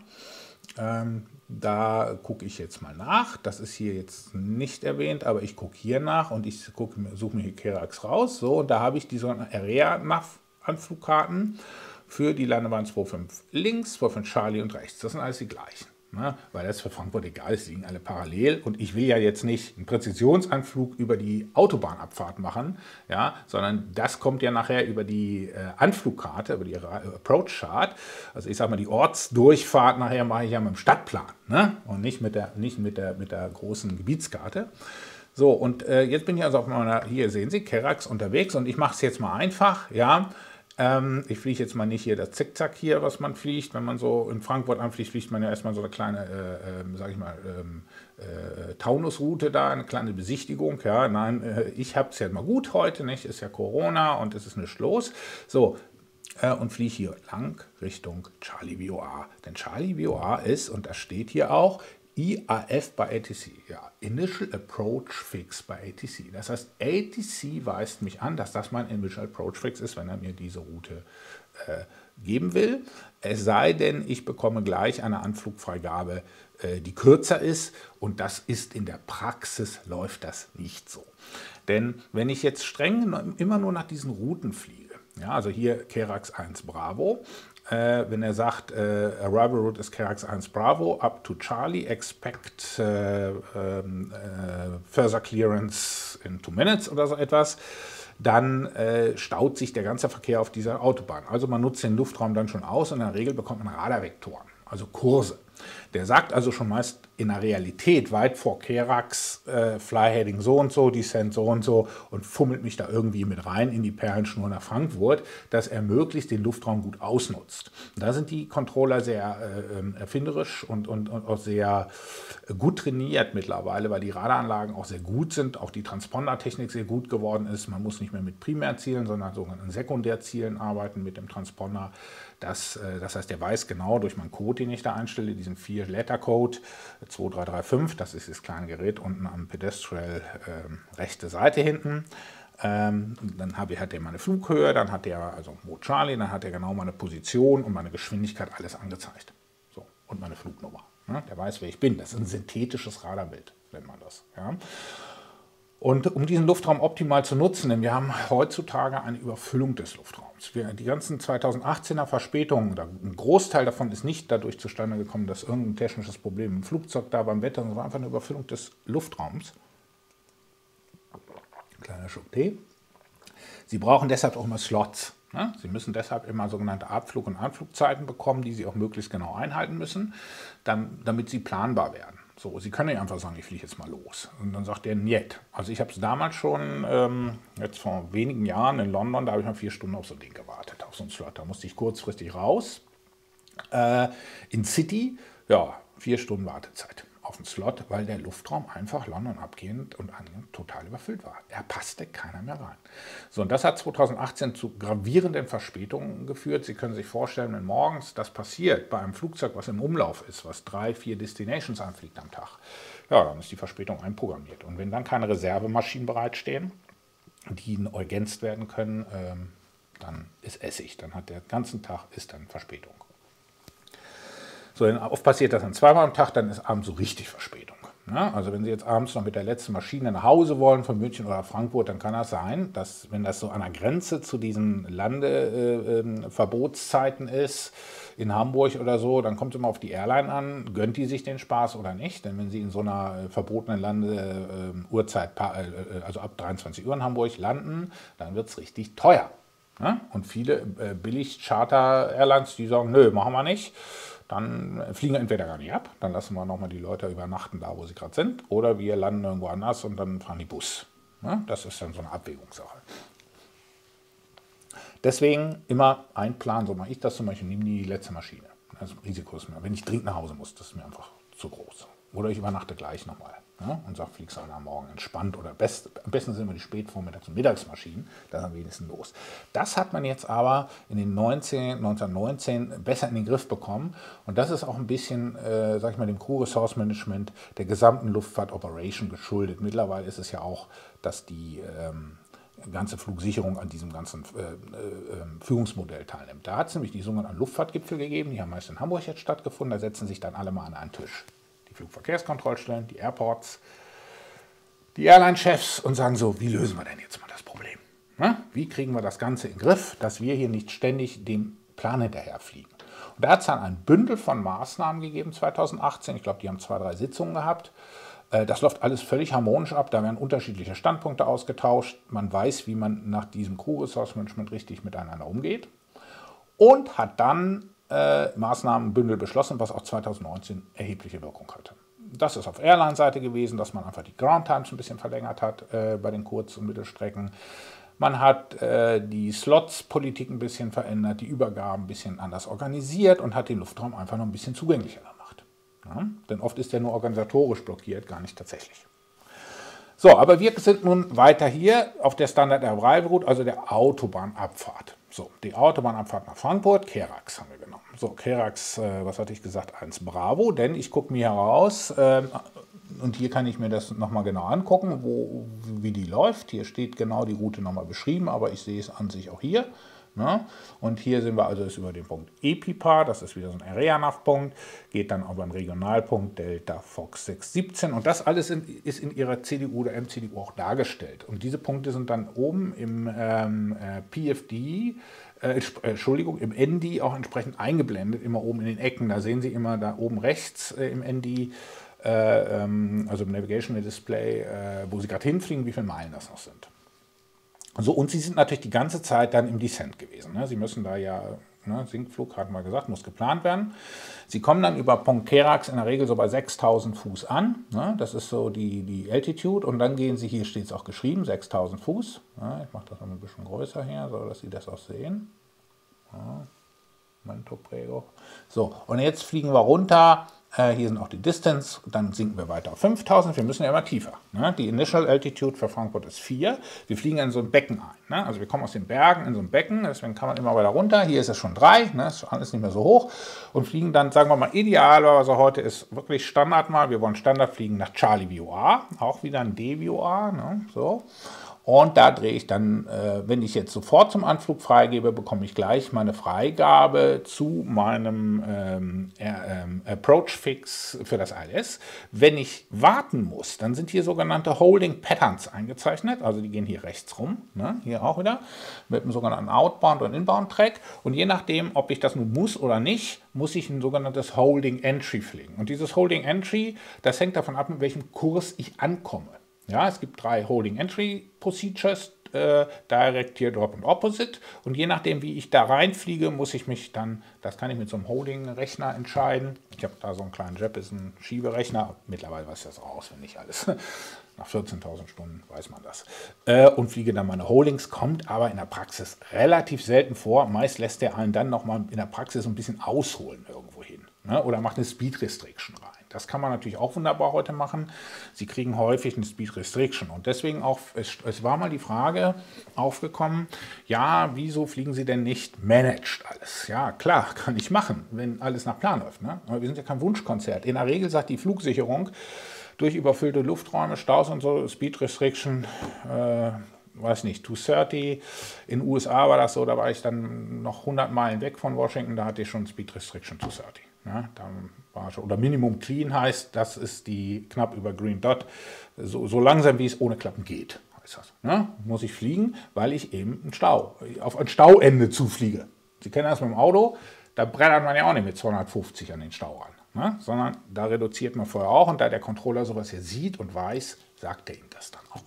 Ähm, da gucke ich jetzt mal nach. Das ist hier jetzt nicht erwähnt, aber ich gucke hier nach und ich suche mir hier Kerax raus. So, und da habe ich diese Area-Anflugkarten für die Landebahn 2.5 links, 2.5 Charlie und rechts. Das sind alles die gleichen. Ne? Weil das für Frankfurt egal ist, liegen alle parallel. Und ich will ja jetzt nicht einen Präzisionsanflug über die Autobahnabfahrt machen, ja, sondern das kommt ja nachher über die äh, Anflugkarte, über die Approach Chart. Also ich sage mal, die Ortsdurchfahrt nachher mache ich ja mit dem Stadtplan ne? und nicht mit der, nicht mit der, mit der großen Gebietskarte. So, und äh, jetzt bin ich also auf meiner, hier sehen Sie, Kerax unterwegs und ich mache es jetzt mal einfach, ja. Ähm, ich fliege jetzt mal nicht hier das Zickzack hier, was man fliegt. Wenn man so in Frankfurt anfliegt, fliegt man ja erstmal so eine kleine, äh, äh, sag ich mal, ähm, äh, Taunusroute da, eine kleine Besichtigung. Ja, nein, äh, ich habe es ja mal gut heute, nicht? Ist ja Corona und es ist nicht los. So, äh, und fliege hier lang Richtung Charlie VOA. Denn Charlie VOA ist, und das steht hier auch, IAF bei ATC, ja, Initial Approach Fix bei ATC. Das heißt, ATC weist mich an, dass das mein Initial Approach Fix ist, wenn er mir diese Route äh, geben will. Es sei denn, ich bekomme gleich eine Anflugfreigabe, äh, die kürzer ist und das ist in der Praxis, läuft das nicht so. Denn wenn ich jetzt streng immer nur nach diesen Routen fliege, ja, also hier Kerax 1 Bravo, äh, wenn er sagt, äh, Arrival Route ist Kerax 1 Bravo, up to Charlie, expect äh, ähm, äh, further clearance in two minutes oder so etwas, dann äh, staut sich der ganze Verkehr auf dieser Autobahn. Also man nutzt den Luftraum dann schon aus und in der Regel bekommt man Radarvektoren, also Kurse. Der sagt also schon meist in der Realität weit vor Kerax, äh, Flyheading so und so, Descent so und so und fummelt mich da irgendwie mit rein in die Perlenschnur nach Frankfurt, dass er möglichst den Luftraum gut ausnutzt. da sind die Controller sehr äh, ähm, erfinderisch und, und, und auch sehr gut trainiert mittlerweile, weil die Radaranlagen auch sehr gut sind, auch die Transpondertechnik sehr gut geworden ist. Man muss nicht mehr mit Primärzielen, sondern sogenannten Sekundärzielen arbeiten mit dem Transponder. Das, äh, das heißt, er weiß genau durch meinen Code, den ich da einstelle, diesen 4-Letter-Code 2335, das ist das kleine Gerät unten am Pedestrial äh, rechte Seite hinten. Ähm, dann habe, hat er meine Flughöhe, dann hat er, also Mode Charlie, dann hat er genau meine Position und meine Geschwindigkeit alles angezeigt. So, und meine Flugnummer. Ne? Der weiß, wer ich bin. Das ist ein synthetisches Radarbild, nennt man das. Ja? Und um diesen Luftraum optimal zu nutzen, denn wir haben heutzutage eine Überfüllung des Luftraums. Wir, die ganzen 2018er Verspätungen, ein Großteil davon ist nicht dadurch zustande gekommen, dass irgendein technisches Problem im Flugzeug da beim Wetter, sondern einfach eine Überfüllung des Luftraums. Kleiner Schluck Tee. Sie brauchen deshalb auch immer Slots. Ne? Sie müssen deshalb immer sogenannte Abflug- und Anflugzeiten bekommen, die Sie auch möglichst genau einhalten müssen, damit sie planbar werden. So, Sie können ja einfach sagen, ich fliege jetzt mal los. Und dann sagt der Niet. Also ich habe es damals schon, ähm, jetzt vor wenigen Jahren in London, da habe ich mal vier Stunden auf so ein Ding gewartet, auf so ein Slot. Da musste ich kurzfristig raus. Äh, in City, ja, vier Stunden Wartezeit. Auf den Slot, weil der Luftraum einfach London abgehend und angehend total überfüllt war. Er passte keiner mehr rein. So, und das hat 2018 zu gravierenden Verspätungen geführt. Sie können sich vorstellen, wenn morgens das passiert bei einem Flugzeug, was im Umlauf ist, was drei, vier Destinations anfliegt am Tag, ja, dann ist die Verspätung einprogrammiert. Und wenn dann keine Reservemaschinen bereitstehen, die ergänzt werden können, ähm, dann ist Essig. Dann hat der ganzen Tag ist dann Verspätung. So, oft passiert das dann zweimal am Tag, dann ist abends so richtig Verspätung. Ja, also wenn Sie jetzt abends noch mit der letzten Maschine nach Hause wollen von München oder Frankfurt, dann kann das sein, dass wenn das so an der Grenze zu diesen Landeverbotszeiten äh, ist, in Hamburg oder so, dann kommt es immer auf die Airline an, gönnt die sich den Spaß oder nicht. Denn wenn Sie in so einer äh, verbotenen Landeuhrzeit, äh, äh, also ab 23 Uhr in Hamburg landen, dann wird es richtig teuer. Ja? Und viele äh, Billig-Charter-Airlines, die sagen, nö, machen wir nicht dann fliegen wir entweder gar nicht ab, dann lassen wir nochmal die Leute übernachten da, wo sie gerade sind, oder wir landen irgendwo anders und dann fahren die Bus. Ja, das ist dann so eine Abwägungssache. Deswegen immer ein Plan, so mache ich das zum Beispiel, nehme die letzte Maschine. Also Risiko ist mir, wenn ich dringend nach Hause muss, das ist mir einfach zu groß. Oder ich übernachte gleich nochmal ja, und sage, fliegst du am Morgen entspannt. Oder best, am besten sind immer die Spätvormittags- und Mittagsmaschinen, da ist am wenigsten los. Das hat man jetzt aber in den 19, 1919 besser in den Griff bekommen. Und das ist auch ein bisschen, äh, sag ich mal, dem Crew Resource Management der gesamten Luftfahrt Operation geschuldet. Mittlerweile ist es ja auch, dass die ähm, ganze Flugsicherung an diesem ganzen äh, äh, ähm, Führungsmodell teilnimmt. Da hat es nämlich die sogenannten Luftfahrtgipfel gegeben, die haben meist in Hamburg jetzt stattgefunden, da setzen sich dann alle mal an einen Tisch. Flugverkehrskontrollstellen, die Airports, die Airline-Chefs und sagen so, wie lösen wir denn jetzt mal das Problem? Na, wie kriegen wir das Ganze in den Griff, dass wir hier nicht ständig dem Plan hinterherfliegen? Und da hat es dann ein Bündel von Maßnahmen gegeben 2018. Ich glaube, die haben zwei, drei Sitzungen gehabt. Äh, das läuft alles völlig harmonisch ab. Da werden unterschiedliche Standpunkte ausgetauscht. Man weiß, wie man nach diesem Crew-Resource Management richtig miteinander umgeht. Und hat dann Maßnahmenbündel beschlossen, was auch 2019 erhebliche Wirkung hatte. Das ist auf Airline-Seite gewesen, dass man einfach die Ground Times ein bisschen verlängert hat äh, bei den Kurz- und Mittelstrecken. Man hat äh, die Slots-Politik ein bisschen verändert, die Übergaben ein bisschen anders organisiert und hat den Luftraum einfach noch ein bisschen zugänglicher gemacht. Ja? Denn oft ist er nur organisatorisch blockiert, gar nicht tatsächlich. So, aber wir sind nun weiter hier auf der Standard Arrival Route, also der Autobahnabfahrt. So, die Autobahnabfahrt nach Frankfurt, Kerax haben wir. So, Kerax, äh, was hatte ich gesagt? 1 Bravo, denn ich gucke mir heraus äh, und hier kann ich mir das nochmal genau angucken, wo, wie die läuft. Hier steht genau die Route nochmal beschrieben, aber ich sehe es an sich auch hier. Ne? Und hier sind wir also ist über den Punkt EPIPA, das ist wieder so ein Area-Nav-Punkt, geht dann über den Regionalpunkt Delta Fox 617 und das alles in, ist in ihrer CDU oder MCDU auch dargestellt. Und diese Punkte sind dann oben im ähm, äh, PFD, äh, äh, Entschuldigung, im ND auch entsprechend eingeblendet, immer oben in den Ecken. Da sehen Sie immer da oben rechts äh, im ND, äh, ähm, also im Navigational Display, äh, wo Sie gerade hinfliegen, wie viele Meilen das noch sind. So, und sie sind natürlich die ganze Zeit dann im Descent gewesen. Ne? Sie müssen da ja, ne, Sinkflug hatten wir gesagt, muss geplant werden. Sie kommen dann über Punkt Kerax in der Regel so bei 6000 Fuß an. Ne? Das ist so die, die Altitude. Und dann gehen sie, hier steht es auch geschrieben, 6000 Fuß. Ne? Ich mache das noch ein bisschen größer hier, so dass Sie das auch sehen. Ja. Momento prego. So, und jetzt fliegen wir runter äh, hier sind auch die Distance, dann sinken wir weiter auf 5000. Wir müssen ja immer tiefer. Ne? Die Initial Altitude für Frankfurt ist 4. Wir fliegen in so ein Becken ein. Ne? Also wir kommen aus den Bergen in so ein Becken, deswegen kann man immer weiter runter. Hier ist es schon 3, ne? ist alles nicht mehr so hoch. Und fliegen dann, sagen wir mal, idealerweise heute ist wirklich Standard mal. Wir wollen Standard fliegen nach Charlie VOA, auch wieder ein D VOA. Ne? So. Und da drehe ich dann, äh, wenn ich jetzt sofort zum Anflug freigebe, bekomme ich gleich meine Freigabe zu meinem ähm, ähm, Approach Fix für das ILS. Wenn ich warten muss, dann sind hier sogenannte Holding Patterns eingezeichnet. Also die gehen hier rechts rum, ne? hier auch wieder, mit einem sogenannten Outbound und Inbound Track. Und je nachdem, ob ich das nun muss oder nicht, muss ich ein sogenanntes Holding Entry fliegen. Und dieses Holding Entry, das hängt davon ab, mit welchem Kurs ich ankomme. Ja, es gibt drei Holding Entry Procedures, äh, Direct, Teardrop und Opposite. Und je nachdem, wie ich da reinfliege, muss ich mich dann, das kann ich mit so einem Holding-Rechner entscheiden. Ich habe da so einen kleinen Jeppesen Schieberechner. Mittlerweile weiß ich das auch auswendig alles. <laughs> Nach 14.000 Stunden weiß man das. Äh, und fliege dann meine Holdings, kommt aber in der Praxis relativ selten vor. Meist lässt der einen dann nochmal in der Praxis ein bisschen ausholen irgendwo hin. Ne? Oder macht eine Speed Restriction rein. Das kann man natürlich auch wunderbar heute machen. Sie kriegen häufig eine Speed Restriction und deswegen auch, es, es war mal die Frage aufgekommen, ja, wieso fliegen Sie denn nicht managed alles? Ja, klar, <laughs> kann ich machen, wenn alles nach Plan läuft. Ne? Aber wir sind ja kein Wunschkonzert. In der Regel sagt die Flugsicherung, durch überfüllte Lufträume, Staus und so, Speed Restriction, äh, weiß nicht, 230. In den USA war das so, da war ich dann noch 100 Meilen weg von Washington, da hatte ich schon Speed Restriction 230. Ja, da schon, oder Minimum Clean heißt, das ist die knapp über Green Dot, so, so langsam wie es ohne Klappen geht. Heißt das, ja, muss ich fliegen, weil ich eben einen Stau, auf ein Stauende zufliege. Sie kennen das mit dem Auto, da brettert man ja auch nicht mit 250 an den Stau ran. Ne? sondern da reduziert man vorher auch und da der Controller sowas hier sieht und weiß, sagt er ihm das dann auch.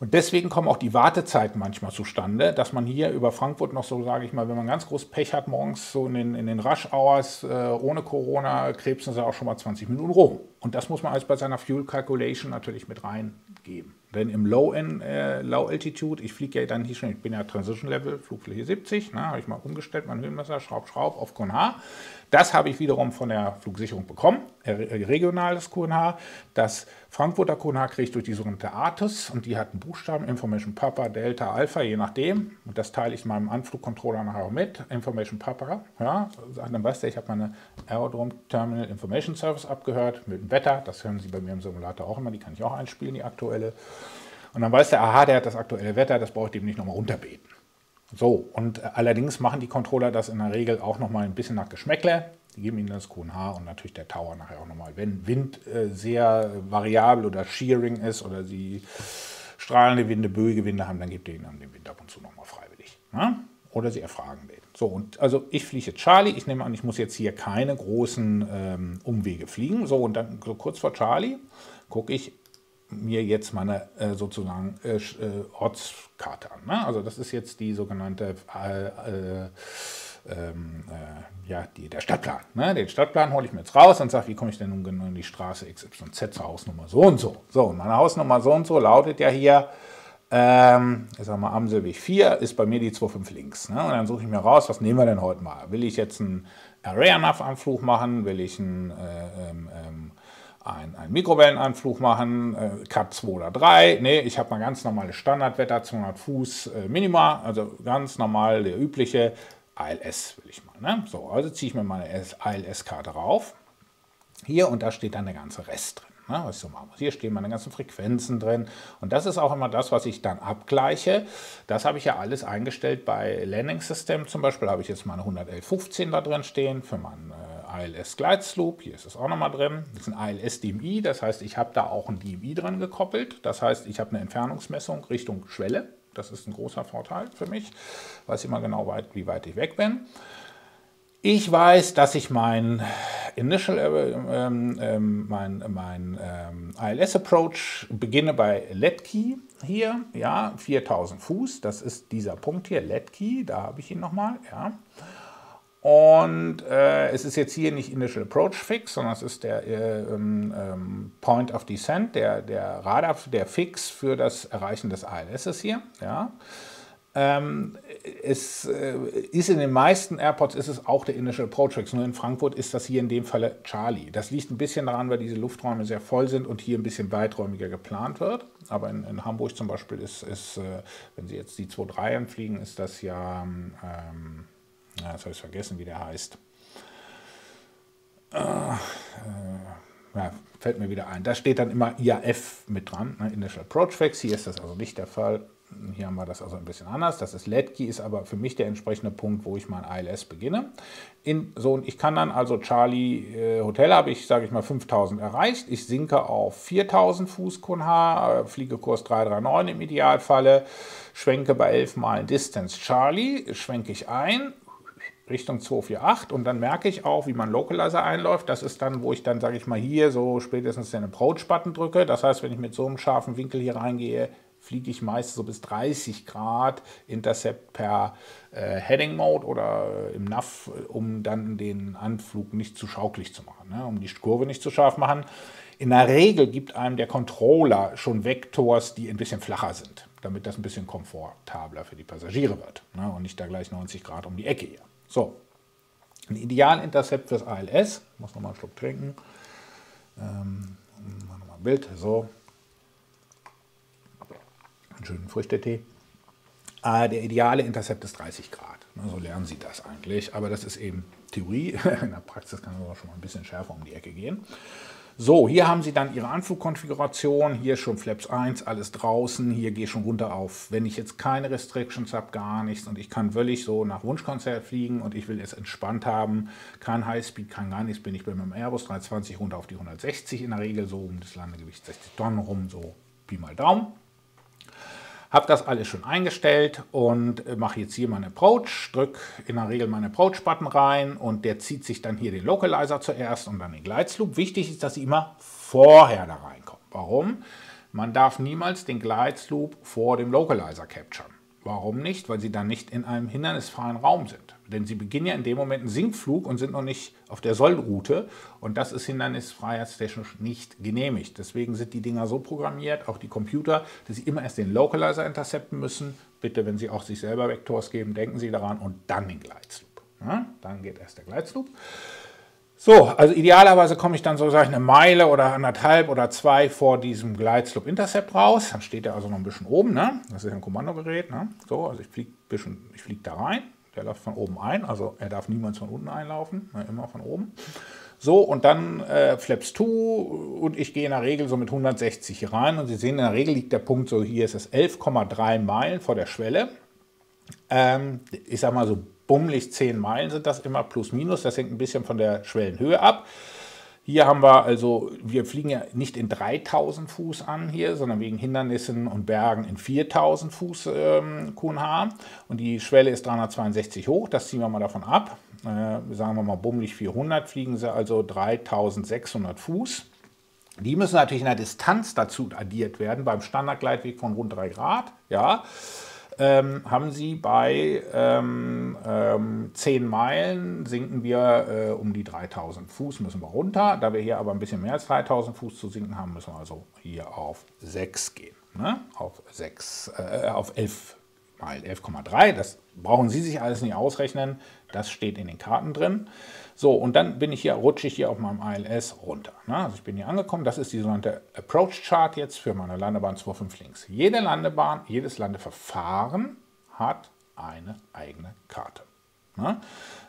Und deswegen kommen auch die Wartezeiten manchmal zustande, dass man hier über Frankfurt noch so, sage ich mal, wenn man ganz groß Pech hat, morgens so in den, in den Rush-Hours äh, ohne Corona, krebsen sie auch schon mal 20 Minuten rum. Und das muss man alles bei seiner Fuel Calculation natürlich mit reingeben. Denn im Low, in, äh, Low Altitude, ich fliege ja dann hier schon, ich bin ja Transition Level, Flugfläche 70, ne, habe ich mal umgestellt, mein Höhenmesser, Schraub, Schraub auf QNH. Das habe ich wiederum von der Flugsicherung bekommen, äh, regionales QNH. Das Frankfurter QNH kriege ich durch die sogenannte ARTIS und die hat einen Buchstaben, Information Papa, Delta, Alpha, je nachdem. Und das teile ich meinem Anflugcontroller nachher auch mit, Information Papa. Ja, dann weiß der, ich habe meine Aerodrome Terminal Information Service abgehört mit dem Wetter. Das hören Sie bei mir im Simulator auch immer, die kann ich auch einspielen, die aktuelle. Und dann weiß der, aha, der hat das aktuelle Wetter, das brauche ich dem nicht nochmal runterbeten. So, und äh, allerdings machen die Controller das in der Regel auch nochmal ein bisschen nach Geschmäckle. Die geben ihnen das QNH und natürlich der Tower nachher auch nochmal. Wenn Wind äh, sehr variabel oder Shearing ist oder sie strahlende Winde, böige Winde haben, dann gibt ihr ihnen den Wind ab und zu nochmal freiwillig. Ne? Oder sie erfragen den. So, und also ich fliege Charlie. Ich nehme an, ich muss jetzt hier keine großen ähm, Umwege fliegen. So, und dann so kurz vor Charlie gucke ich, mir jetzt meine äh, sozusagen äh, äh, Ortskarte an. Ne? Also das ist jetzt die sogenannte äh, äh, ähm, äh, ja, die, der Stadtplan. Ne? Den Stadtplan hole ich mir jetzt raus und sage, wie komme ich denn nun genau in die Straße XYZ zur Hausnummer so und so. So, und meine Hausnummer so und so lautet ja hier, ähm, ich sag mal, Amselweg 4 ist bei mir die 25 links. Ne? Und dann suche ich mir raus, was nehmen wir denn heute mal? Will ich jetzt einen Area-Nav-Anflug machen? Will ich einen ähm, ähm, ein, einen Mikrowellenanflug machen, äh, Cut 2 oder 3. Nee, ich habe mal ganz normales Standardwetter, 200 Fuß äh, Minima, also ganz normal der übliche ALS will ich mal. Ne? So, also ziehe ich mir meine ALS-Karte rauf. Hier und da steht dann der ganze Rest drin. Ne, was ich so machen muss. Hier stehen meine ganzen Frequenzen drin. Und das ist auch immer das, was ich dann abgleiche. Das habe ich ja alles eingestellt bei Landing System. Zum Beispiel habe ich jetzt meine 111.15 da drin stehen für meinen äh, ILS Glidesloop, hier ist es auch nochmal drin. Das ist ein ILS DMI, das heißt, ich habe da auch ein DMI dran gekoppelt. Das heißt, ich habe eine Entfernungsmessung Richtung Schwelle. Das ist ein großer Vorteil für mich. Weiß immer genau, weit, wie weit ich weg bin. Ich weiß, dass ich mein Initial, äh, ähm, ähm, mein, mein ähm, ILS Approach beginne bei Letki hier, ja, 4000 Fuß. Das ist dieser Punkt hier, Letki, da habe ich ihn nochmal, ja. Und äh, es ist jetzt hier nicht Initial Approach Fix, sondern es ist der äh, ähm, Point of Descent, der, der Radar, der Fix für das Erreichen des ALS hier. Ja. Ähm, es äh, ist in den meisten Airports ist es auch der Initial Approach Fix, nur in Frankfurt ist das hier in dem Falle Charlie. Das liegt ein bisschen daran, weil diese Lufträume sehr voll sind und hier ein bisschen weiträumiger geplant wird. Aber in, in Hamburg zum Beispiel ist, ist äh, wenn Sie jetzt die 2.3 anfliegen, ist das ja... Ähm, ja, jetzt habe ich vergessen, wie der heißt. Äh, äh, ja, fällt mir wieder ein. Da steht dann immer IAF mit dran, ne, Initial Approach Facts. Hier ist das also nicht der Fall. Hier haben wir das also ein bisschen anders. Das ist LEDKey, ist aber für mich der entsprechende Punkt, wo ich mein ILS beginne. In, so, ich kann dann also Charlie äh, Hotel habe ich, sage ich mal, 5000 erreicht. Ich sinke auf 4000 Fuß Kunha, äh, fliege Kurs 339 im Idealfalle, schwenke bei 11 Meilen Distance Charlie, schwenke ich ein, Richtung 248 und dann merke ich auch, wie mein Localizer einläuft. Das ist dann, wo ich dann, sage ich mal, hier so spätestens den Approach-Button drücke. Das heißt, wenn ich mit so einem scharfen Winkel hier reingehe, fliege ich meist so bis 30 Grad Intercept per äh, Heading Mode oder im NAV, um dann den Anflug nicht zu schaukelig zu machen, ne? um die Kurve nicht zu scharf machen. In der Regel gibt einem der Controller schon Vektors, die ein bisschen flacher sind, damit das ein bisschen komfortabler für die Passagiere wird ne? und nicht da gleich 90 Grad um die Ecke hier. So, Ein Idealintercept fürs ALS, ich muss nochmal einen Schluck trinken. Ähm, nochmal ein Bild, so. Einen schönen Früchtetee. Äh, der ideale Intercept ist 30 Grad. Ne, so lernen Sie das eigentlich. Aber das ist eben Theorie. <laughs> In der Praxis kann es auch schon mal ein bisschen schärfer um die Ecke gehen. So, hier haben Sie dann Ihre Anflugkonfiguration. Hier schon Flaps 1, alles draußen. Hier gehe ich schon runter auf, wenn ich jetzt keine Restrictions habe, gar nichts und ich kann völlig so nach Wunschkonzert fliegen und ich will es entspannt haben. Kein Highspeed, kein gar nichts. Bin ich mit dem Airbus 320 runter auf die 160 in der Regel, so um das Landegewicht 60 Tonnen rum, so Pi mal Daumen. Habe das alles schon eingestellt und äh, mache jetzt hier meinen Approach, drücke in der Regel meinen Approach-Button rein und der zieht sich dann hier den Localizer zuerst und dann den Gleitsloop. Wichtig ist, dass Sie immer vorher da reinkommen. Warum? Man darf niemals den Gleitsloop vor dem Localizer capturen. Warum nicht? Weil Sie dann nicht in einem hindernisfreien Raum sind. Denn Sie beginnen ja in dem Moment einen Sinkflug und sind noch nicht auf der Sollroute. Und das ist hindernisfreiheitstechnisch nicht genehmigt. Deswegen sind die Dinger so programmiert, auch die Computer, dass Sie immer erst den Localizer intercepten müssen. Bitte, wenn Sie auch sich selber Vektors geben, denken Sie daran und dann den Gleitsloop. Ja, dann geht erst der Gleitsloop. So, also idealerweise komme ich dann so sage ich, eine Meile oder anderthalb oder zwei vor diesem Gleitsloop Intercept raus. Dann steht er also noch ein bisschen oben. Ne? Das ist ein Kommandogerät. Ne? So, also ich fliege flieg da rein. Der läuft von oben ein, also er darf niemals von unten einlaufen, ne? immer von oben. So, und dann äh, Flaps 2 und ich gehe in der Regel so mit 160 hier rein und Sie sehen, in der Regel liegt der Punkt so, hier ist es 11,3 Meilen vor der Schwelle. Ähm, ich sag mal so bummelig 10 Meilen sind das immer plus minus. Das hängt ein bisschen von der Schwellenhöhe ab. Hier haben wir also, wir fliegen ja nicht in 3000 Fuß an hier, sondern wegen Hindernissen und Bergen in 4000 Fuß ähm, QNH. Und die Schwelle ist 362 hoch, das ziehen wir mal davon ab. Äh, sagen wir mal bummelig 400, fliegen sie also 3600 Fuß. Die müssen natürlich in der Distanz dazu addiert werden, beim Standardgleitweg von rund 3 Grad. Ja ähm, haben sie bei ähm, ähm, 10 Meilen sinken wir äh, um die 3000 Fuß, müssen wir runter. Da wir hier aber ein bisschen mehr als 3000 Fuß zu sinken haben, müssen wir also hier auf 6 gehen. Ne? Auf, 6, äh, auf 11 Meilen, 11,3. Das brauchen Sie sich alles nicht ausrechnen. Das steht in den Karten drin. So, und dann bin ich hier, rutsche ich hier auf meinem ILS runter. Ne? Also ich bin hier angekommen. Das ist die sogenannte Approach Chart jetzt für meine Landebahn 2.5 links. Jede Landebahn, jedes Landeverfahren hat eine eigene Karte. Ne?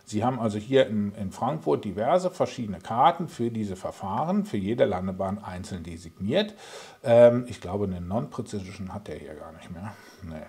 Sie haben also hier in, in, Frankfurt diverse verschiedene Karten für diese Verfahren, für jede Landebahn einzeln designiert. Ähm, ich glaube, eine Non-Precision hat der hier gar nicht mehr. Nee.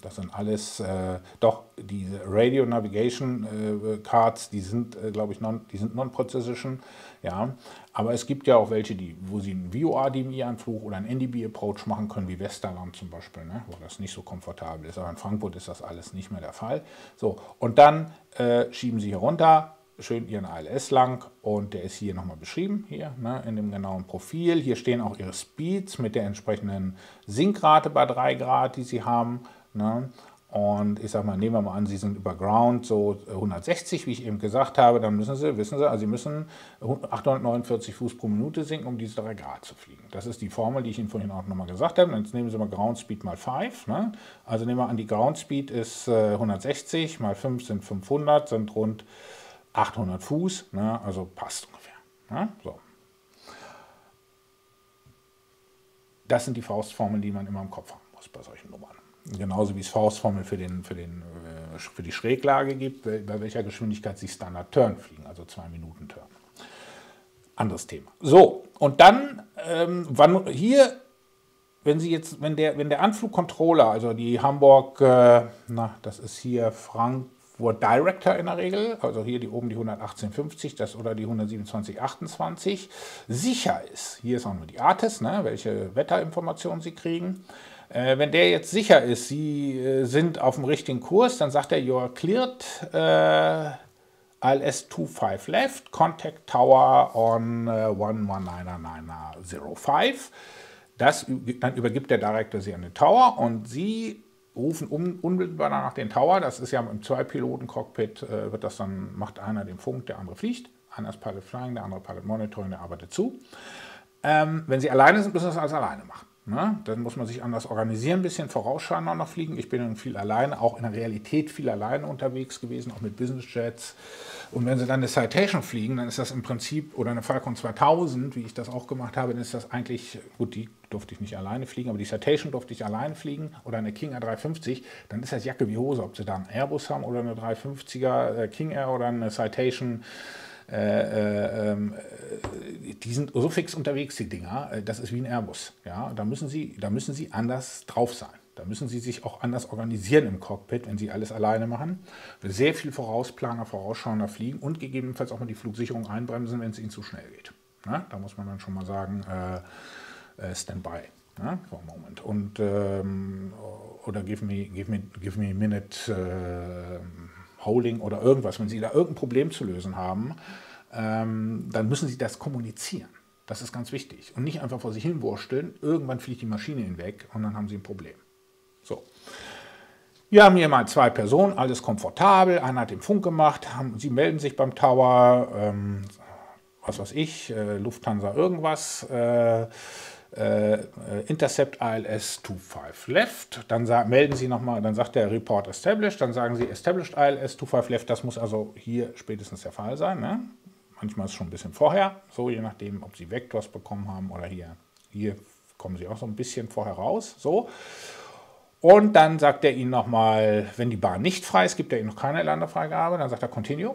Das sind alles, äh, doch, diese Radio Navigation äh, Cards, die sind, äh, glaube ich, non, die sind non-precision, ja. Aber es gibt ja auch welche, die, wo sie einen VOR-DMI-Anflug oder einen NDB-Approach machen können, wie Westerland zum Beispiel, ne, wo das nicht so komfortabel ist. Aber in Frankfurt ist das alles nicht mehr der Fall. So, und dann äh, schieben Sie hier runter, schön Ihren ALS lang und der ist hier nochmal beschrieben, hier ne, in dem genauen Profil. Hier stehen auch Ihre Speeds mit der entsprechenden Sinkrate bei 3 Grad, die Sie haben. Ne? Und ich sage mal, nehmen wir mal an, Sie sind über Ground so 160, wie ich eben gesagt habe, dann müssen Sie, wissen Sie, also Sie müssen 849 Fuß pro Minute sinken, um diese 3 Grad zu fliegen. Das ist die Formel, die ich Ihnen vorhin auch nochmal gesagt habe. Jetzt nehmen Sie mal Ground Speed mal 5. Ne? Also nehmen wir an, die Ground Speed ist 160, mal 5 sind 500, sind rund 800 Fuß. Ne? Also passt ungefähr. Ne? So. Das sind die Faustformeln, die man immer im Kopf haben muss bei solchen Nummern. Genauso wie es Faustformel für, den, für, den, äh, für die Schräglage gibt, bei welcher Geschwindigkeit Sie Standard Turn fliegen, also 2 Minuten Turn. Anderes Thema. So, und dann, ähm, wann, hier, wenn Sie jetzt, wenn der, wenn der Anflugcontroller, also die Hamburg, äh, na, das ist hier Frankfurt Director in der Regel, also hier die oben die 11850 das, oder die 12728, sicher ist, hier ist auch nur die ARTIS, ne, welche Wetterinformationen Sie kriegen, äh, wenn der jetzt sicher ist, Sie äh, sind auf dem richtigen Kurs, dann sagt er, you're cleared, äh, ILS 25 left, contact tower on äh, 119905. Das, dann übergibt der Director Sie an den Tower und Sie rufen un, unmittelbar nach den Tower. Das ist ja im Zwei-Piloten-Cockpit, äh, wird das dann, macht einer den Funk, der andere fliegt. Einer ist Pilot Flying, der andere Pilot Monitoring, der arbeitet zu. Ähm, wenn Sie alleine sind, müssen Sie das alles alleine machen. Ne? Dann muss man sich anders organisieren, ein bisschen vorausschauen auch noch fliegen. Ich bin viel alleine, auch in der Realität viel alleine unterwegs gewesen, auch mit Business Jets. Und wenn Sie dann eine Citation fliegen, dann ist das im Prinzip, oder eine Falcon 2000, wie ich das auch gemacht habe, dann ist das eigentlich, gut, die durfte ich nicht alleine fliegen, aber die Citation durfte ich alleine fliegen oder eine King Air 350, dann ist das Jacke wie Hose, ob Sie da einen Airbus haben oder eine 350er äh, King Air oder eine Citation. Äh, äh, ähm, die sind so fix unterwegs, die Dinger, äh, das ist wie ein Airbus. Ja? Da, müssen Sie, da müssen Sie anders drauf sein. Da müssen Sie sich auch anders organisieren im Cockpit, wenn Sie alles alleine machen. Sehr viel vorausplaner, vorausschauender fliegen und gegebenenfalls auch mal die Flugsicherung einbremsen, wenn es Ihnen zu schnell geht. Na? Da muss man dann schon mal sagen, äh, äh, Standby. Ne? For a moment. Und, ähm, oder give me, give me, give me a minute äh, holding oder irgendwas. Wenn Sie da irgendein Problem zu lösen haben, ähm, dann müssen Sie das kommunizieren. Das ist ganz wichtig. Und nicht einfach vor sich hin wursteln. Irgendwann fliegt die Maschine hinweg und dann haben Sie ein Problem. So. Wir haben hier mal zwei Personen, alles komfortabel. Einer hat den Funk gemacht. Haben, Sie melden sich beim Tower, ähm, was weiß ich, äh, Lufthansa irgendwas. Äh, äh, Intercept ILS 25 left, dann melden Sie nochmal, dann sagt der Report established, dann sagen Sie established ILS 25 left, das muss also hier spätestens der Fall sein. Ne? Manchmal ist es schon ein bisschen vorher, so je nachdem, ob Sie Vectors bekommen haben oder hier. Hier kommen Sie auch so ein bisschen vorher raus. So. Und dann sagt er Ihnen nochmal, wenn die Bahn nicht frei ist, gibt er Ihnen noch keine Landefreigabe, dann sagt er Continue.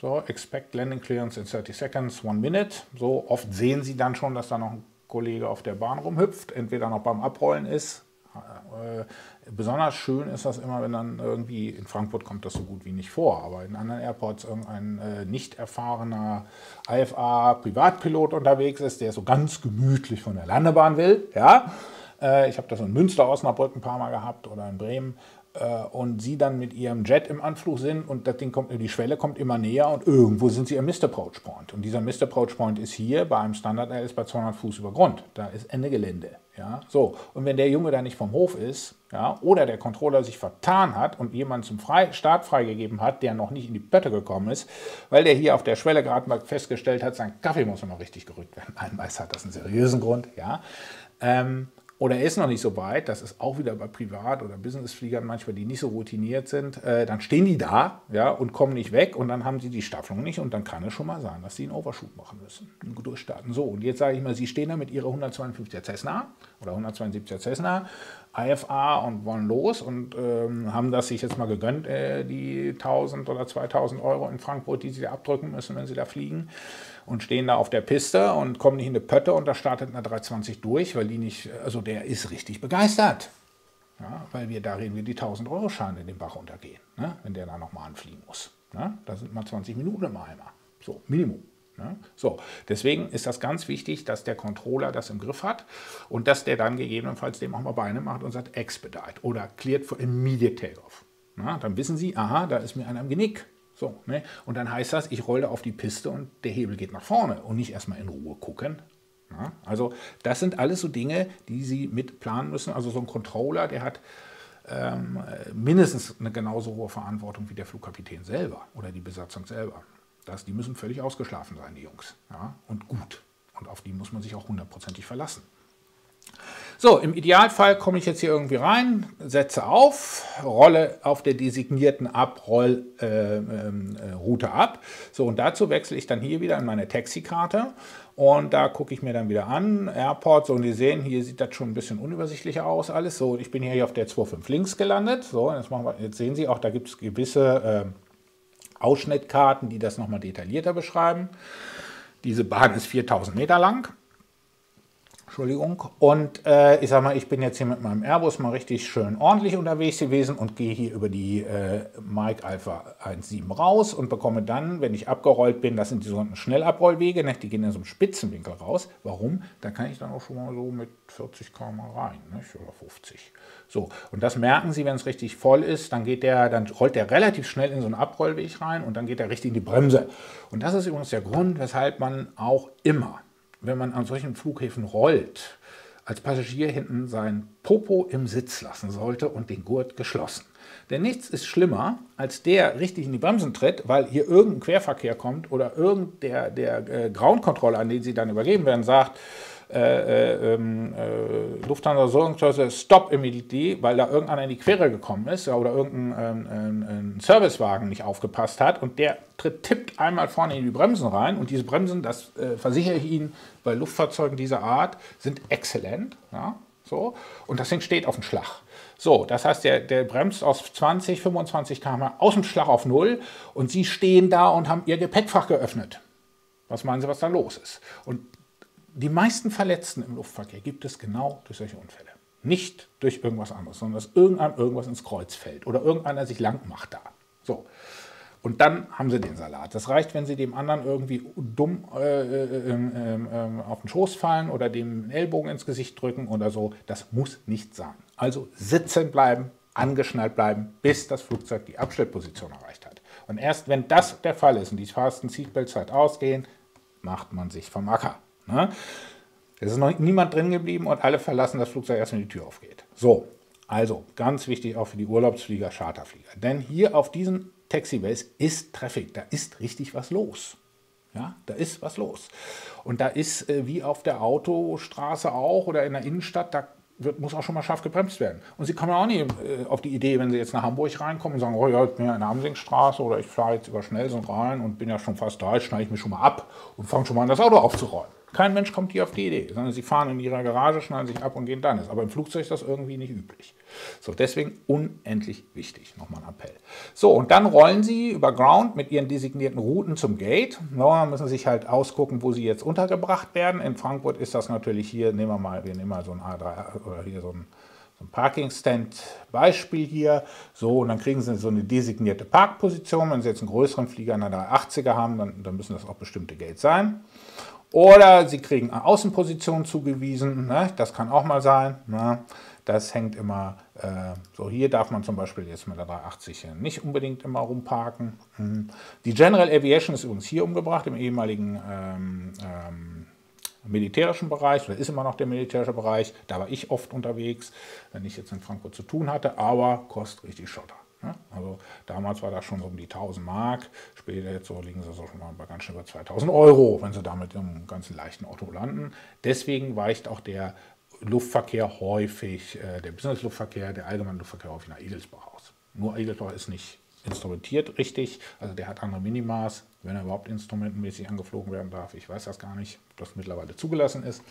So, expect landing clearance in 30 seconds, one minute. So, oft sehen Sie dann schon, dass da noch ein Kollege auf der Bahn rumhüpft, entweder noch beim Abrollen ist äh, besonders schön ist das immer, wenn dann irgendwie, in Frankfurt kommt das so gut wie nicht vor, aber in anderen Airports irgendein äh, nicht erfahrener IFA-Privatpilot unterwegs ist, der so ganz gemütlich von der Landebahn will. Ja? Äh, ich habe das in Münster, Osnabrück ein paar Mal gehabt oder in Bremen und sie dann mit ihrem Jet im Anflug sind und das Ding kommt, die Schwelle kommt immer näher und irgendwo sind sie am Mr. Approach Point. Und dieser Mr. Approach Point ist hier bei einem Standard LS bei 200 Fuß über Grund. Da ist Ende Gelände. Ja, so. Und wenn der Junge da nicht vom Hof ist, ja, oder der Controller sich vertan hat und jemand zum Frei Start freigegeben hat, der noch nicht in die Pötte gekommen ist, weil der hier auf der Schwelle gerade mal festgestellt hat, sein Kaffee muss immer richtig gerückt werden. Einmal hat das einen seriösen Grund, ja. Ähm, oder er ist noch nicht so weit, das ist auch wieder bei Privat- oder Businessfliegern manchmal, die nicht so routiniert sind, äh, dann stehen die da ja, und kommen nicht weg und dann haben sie die Staffelung nicht und dann kann es schon mal sein, dass sie einen Overshoot machen müssen, durchstarten. So, und jetzt sage ich mal, sie stehen da mit ihrer 152er Cessna oder 172er Cessna, IFA und wollen los und ähm, haben das sich jetzt mal gegönnt, äh, die 1000 oder 2000 Euro in Frankfurt, die sie da abdrücken müssen, wenn sie da fliegen und stehen da auf der Piste und kommen nicht in eine Pötte und da startet eine 320 durch, weil die nicht, also der ist richtig begeistert. Ja, weil wir da reden wir die 1000 Euro Scheine in den Bach untergehen, ne, wenn der da nochmal anfliegen muss. Ne? Da sind mal 20 Minuten im Eimer. So, Minimum. Ne? So, deswegen ist das ganz wichtig, dass der Controller das im Griff hat und dass der dann gegebenenfalls dem auch mal Beine macht und sagt Expedite oder Cleared for Immediate Takeoff. Na, dann wissen Sie, aha, da ist mir einer im Genick. So, ne? Und dann heißt das, ich rolle auf die Piste und der Hebel geht nach vorne und nicht erstmal in Ruhe gucken. Ja? Also das sind alles so Dinge, die Sie mit planen müssen. Also so ein Controller, der hat ähm, mindestens eine genauso hohe Verantwortung wie der Flugkapitän selber oder die Besatzung selber. Das, die müssen völlig ausgeschlafen sein, die Jungs. Ja? Und gut. Und auf die muss man sich auch hundertprozentig verlassen. So, im Idealfall komme ich jetzt hier irgendwie rein, setze auf, rolle auf der designierten Abrollroute äh, äh, ab. So, und dazu wechsle ich dann hier wieder in meine Taxikarte und da gucke ich mir dann wieder an, Airport, so und die sehen, hier sieht das schon ein bisschen unübersichtlicher aus alles. So, ich bin hier auf der 2.5 links gelandet. So, jetzt, machen wir, jetzt sehen Sie auch, da gibt es gewisse äh, Ausschnittkarten, die das nochmal detaillierter beschreiben. Diese Bahn ist 4000 Meter lang. Entschuldigung. Und äh, ich sag mal, ich bin jetzt hier mit meinem Airbus mal richtig schön ordentlich unterwegs gewesen und gehe hier über die äh, Mike Alpha 17 raus und bekomme dann, wenn ich abgerollt bin, das sind die sogenannten Schnellabrollwege, ne? die gehen in so einem Spitzenwinkel raus. Warum? Da kann ich dann auch schon mal so mit 40 km rein nicht? oder 50. So, und das merken Sie, wenn es richtig voll ist, dann geht der, dann rollt der relativ schnell in so einen Abrollweg rein und dann geht er richtig in die Bremse. Und das ist übrigens der Grund, weshalb man auch immer wenn man an solchen Flughäfen rollt, als Passagier hinten sein Popo im Sitz lassen sollte und den Gurt geschlossen. Denn nichts ist schlimmer, als der richtig in die Bremsen tritt, weil hier irgendein Querverkehr kommt oder irgendein der, der äh, Ground Controller, an den Sie dann übergeben werden, sagt, äh, äh, ähm, äh, Lufthansa Sorgungsschleuse Stop immediately, weil da irgendeiner in die Quere gekommen ist oder irgendein ähm, ein Servicewagen nicht aufgepasst hat und der tippt einmal vorne in die Bremsen rein und diese Bremsen, das äh, versichere ich Ihnen, bei Luftfahrzeugen dieser Art sind exzellent. Ja, so, und das Ding steht auf dem Schlag. So, das heißt, der, der bremst aus 20, 25 km aus dem Schlag auf Null und Sie stehen da und haben Ihr Gepäckfach geöffnet. Was meinen Sie, was da los ist? Und die meisten Verletzten im Luftverkehr gibt es genau durch solche Unfälle. Nicht durch irgendwas anderes, sondern dass irgendeinem irgendwas ins Kreuz fällt oder irgendeiner sich lang macht da. So. Und dann haben sie den Salat. Das reicht, wenn sie dem anderen irgendwie dumm äh, äh, äh, auf den Schoß fallen oder dem Ellbogen ins Gesicht drücken oder so. Das muss nicht sein. Also sitzen bleiben, angeschnallt bleiben, bis das Flugzeug die Abstellposition erreicht hat. Und erst wenn das der Fall ist und die fasten Seatbeltzeit ausgehen, macht man sich vom Acker. Ne? Es ist noch niemand drin geblieben und alle verlassen das Flugzeug erst, wenn die Tür aufgeht. So, also ganz wichtig auch für die Urlaubsflieger, Charterflieger. Denn hier auf diesen Taxiways ist Traffic, da ist richtig was los. Ja, da ist was los. Und da ist äh, wie auf der Autostraße auch oder in der Innenstadt, da wird, muss auch schon mal scharf gebremst werden. Und Sie kommen auch nicht äh, auf die Idee, wenn Sie jetzt nach Hamburg reinkommen und sagen, oh ja, ich bin ja in der Amsingstraße oder ich fahre jetzt über Schnellsund rein und bin ja schon fast da, schneide ich mich schon mal ab und fange schon mal an, das Auto aufzuräumen. Kein Mensch kommt hier auf die Idee, sondern sie fahren in ihrer Garage, schneiden sich ab und gehen dann. Aber im Flugzeug ist das irgendwie nicht üblich. So, deswegen unendlich wichtig. Nochmal ein Appell. So, und dann rollen sie über Ground mit ihren designierten Routen zum Gate. Dann müssen sie sich halt ausgucken, wo sie jetzt untergebracht werden. In Frankfurt ist das natürlich hier, nehmen wir mal, wir nehmen mal so ein A3 oder hier so ein so ein Parking-Stand-Beispiel hier. So, und dann kriegen Sie so eine designierte Parkposition. Wenn Sie jetzt einen größeren Flieger in der 380er haben, dann, dann müssen das auch bestimmte Gates sein. Oder sie kriegen eine Außenposition zugewiesen, ne? das kann auch mal sein. Ne? Das hängt immer, äh, so hier darf man zum Beispiel jetzt mit der 380 nicht unbedingt immer rumparken. Mhm. Die General Aviation ist übrigens hier umgebracht, im ehemaligen ähm, ähm, militärischen Bereich, oder ist immer noch der militärische Bereich. Da war ich oft unterwegs, wenn ich jetzt in Frankfurt zu tun hatte, aber kostet richtig Schotter. Also damals war das schon so um die 1000 Mark, später jetzt so liegen sie so schon mal bei ganz schön über 2000 Euro, wenn sie damit im ganzen leichten Auto landen. Deswegen weicht auch der Luftverkehr häufig, äh, der Business-Luftverkehr, der allgemeine Luftverkehr häufig nach Egelsbach aus. Nur Egelsbach ist nicht instrumentiert richtig, also der hat andere Minimaß, wenn er überhaupt instrumentenmäßig angeflogen werden darf. Ich weiß das gar nicht, ob das mittlerweile zugelassen ist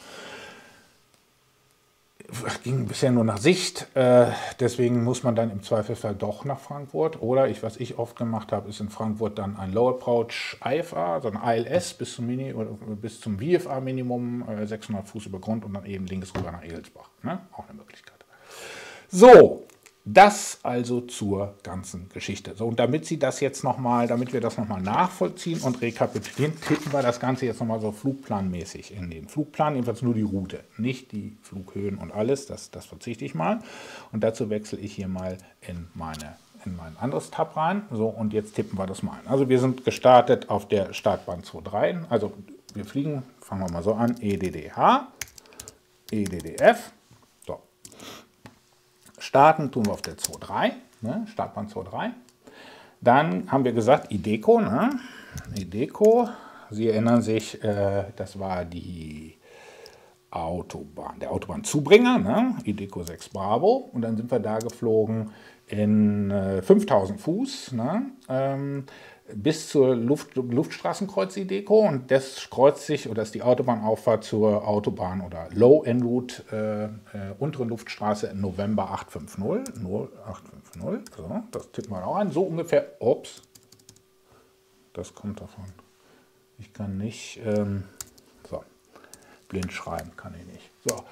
ging bisher nur nach Sicht. Äh, deswegen muss man dann im Zweifelsfall doch nach Frankfurt. Oder ich, was ich oft gemacht habe, ist in Frankfurt dann ein Low Approach IFA, so ein ILS bis zum, Mini, oder bis zum VFA-Minimum, äh, 600 Fuß über Grund und dann eben links rüber nach Egelsbach. Ne? Auch eine Möglichkeit. So, das also zur ganzen Geschichte. So, und damit Sie das jetzt nochmal, damit wir das nochmal nachvollziehen und rekapitulieren, tippen wir das Ganze jetzt nochmal so flugplanmäßig in den Flugplan, jedenfalls nur die Route, nicht die Flughöhen und alles, das, das verzichte ich mal. Und dazu wechsle ich hier mal in meine in mein anderes Tab rein. So, und jetzt tippen wir das mal ein. Also wir sind gestartet auf der Startbahn 2.3. Also wir fliegen, fangen wir mal so an, EDDH, EDDF, Starten tun wir auf der 2.3, ne? Startbahn 2.3. Dann haben wir gesagt IDECO, ne? IDECO, Sie erinnern sich, äh, das war die Autobahn, der Autobahnzubringer, ne? IDECO 6 Bravo. Und dann sind wir da geflogen in äh, 5000 Fuß. Ne? Ähm, bis zur Luft, Luftstraßenkreuz-Ideco und das kreuzt sich oder ist die Autobahnauffahrt zur Autobahn oder Low End Route äh, äh, untere Luftstraße November 850. 0850. So, das tippen wir auch ein. So ungefähr. Ups. Das kommt davon. Ich kann nicht. Ähm, so. Blind schreiben kann ich nicht. So.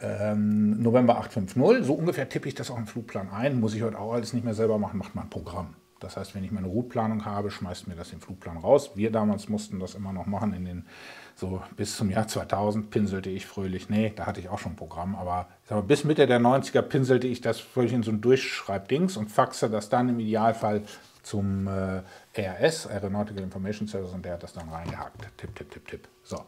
Ähm, November 850. So ungefähr tippe ich das auch im Flugplan ein. Muss ich heute auch alles nicht mehr selber machen, macht mein Programm. Das heißt, wenn ich meine Routeplanung habe, schmeißt mir das den Flugplan raus. Wir damals mussten das immer noch machen in den so bis zum Jahr 2000 pinselte ich fröhlich. Nee, da hatte ich auch schon ein Programm, aber mal, bis Mitte der 90er pinselte ich das fröhlich in so ein Durchschreibdings und faxe das dann im Idealfall zum äh, RS, Aeronautical Information Service, und der hat das dann reingehakt. Tipp, tipp, tipp, tipp. So.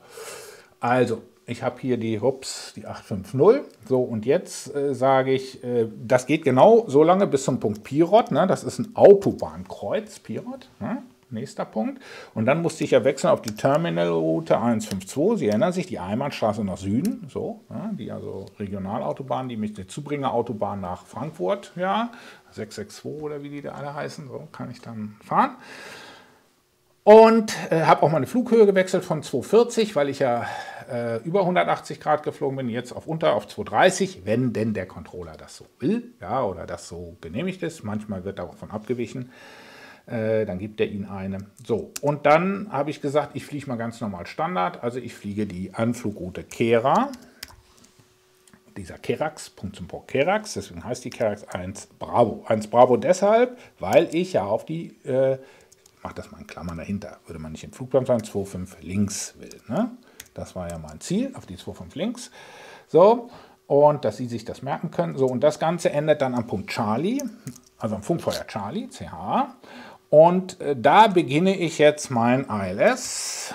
Also, ich habe hier die Rups, die 850. So, und jetzt äh, sage ich, äh, das geht genau so lange bis zum Punkt Pirot. Ne? Das ist ein Autobahnkreuz, Pirot. Ne? nächster Punkt. Und dann musste ich ja wechseln auf die Terminalroute 152. Sie erinnern sich, die Einbahnstraße nach Süden, so, ja, die also Regionalautobahn, die mich, die Zubringerautobahn nach Frankfurt, ja, 662 oder wie die da alle heißen, so kann ich dann fahren. Und äh, habe auch meine Flughöhe gewechselt von 240, weil ich ja äh, über 180 Grad geflogen bin, jetzt auf unter auf 230, wenn denn der Controller das so will, ja, oder das so genehmigt ist. Manchmal wird davon abgewichen. Äh, dann gibt er Ihnen eine. So, und dann habe ich gesagt, ich fliege mal ganz normal Standard. Also ich fliege die Anflugroute Kera. Dieser Kerax, Punkt zum Punkt Kerax, deswegen heißt die Kerax 1 Bravo. 1 Bravo deshalb, weil ich ja auf die äh, mache das mal in Klammern dahinter, würde man nicht im Flugplan sagen, 2,5 links will. Ne? Das war ja mein Ziel, auf die 2,5 links. So, und dass Sie sich das merken können. So, und das Ganze endet dann am Punkt Charlie, also am Funkfeuer Charlie, CH. Und äh, da beginne ich jetzt mein ILS.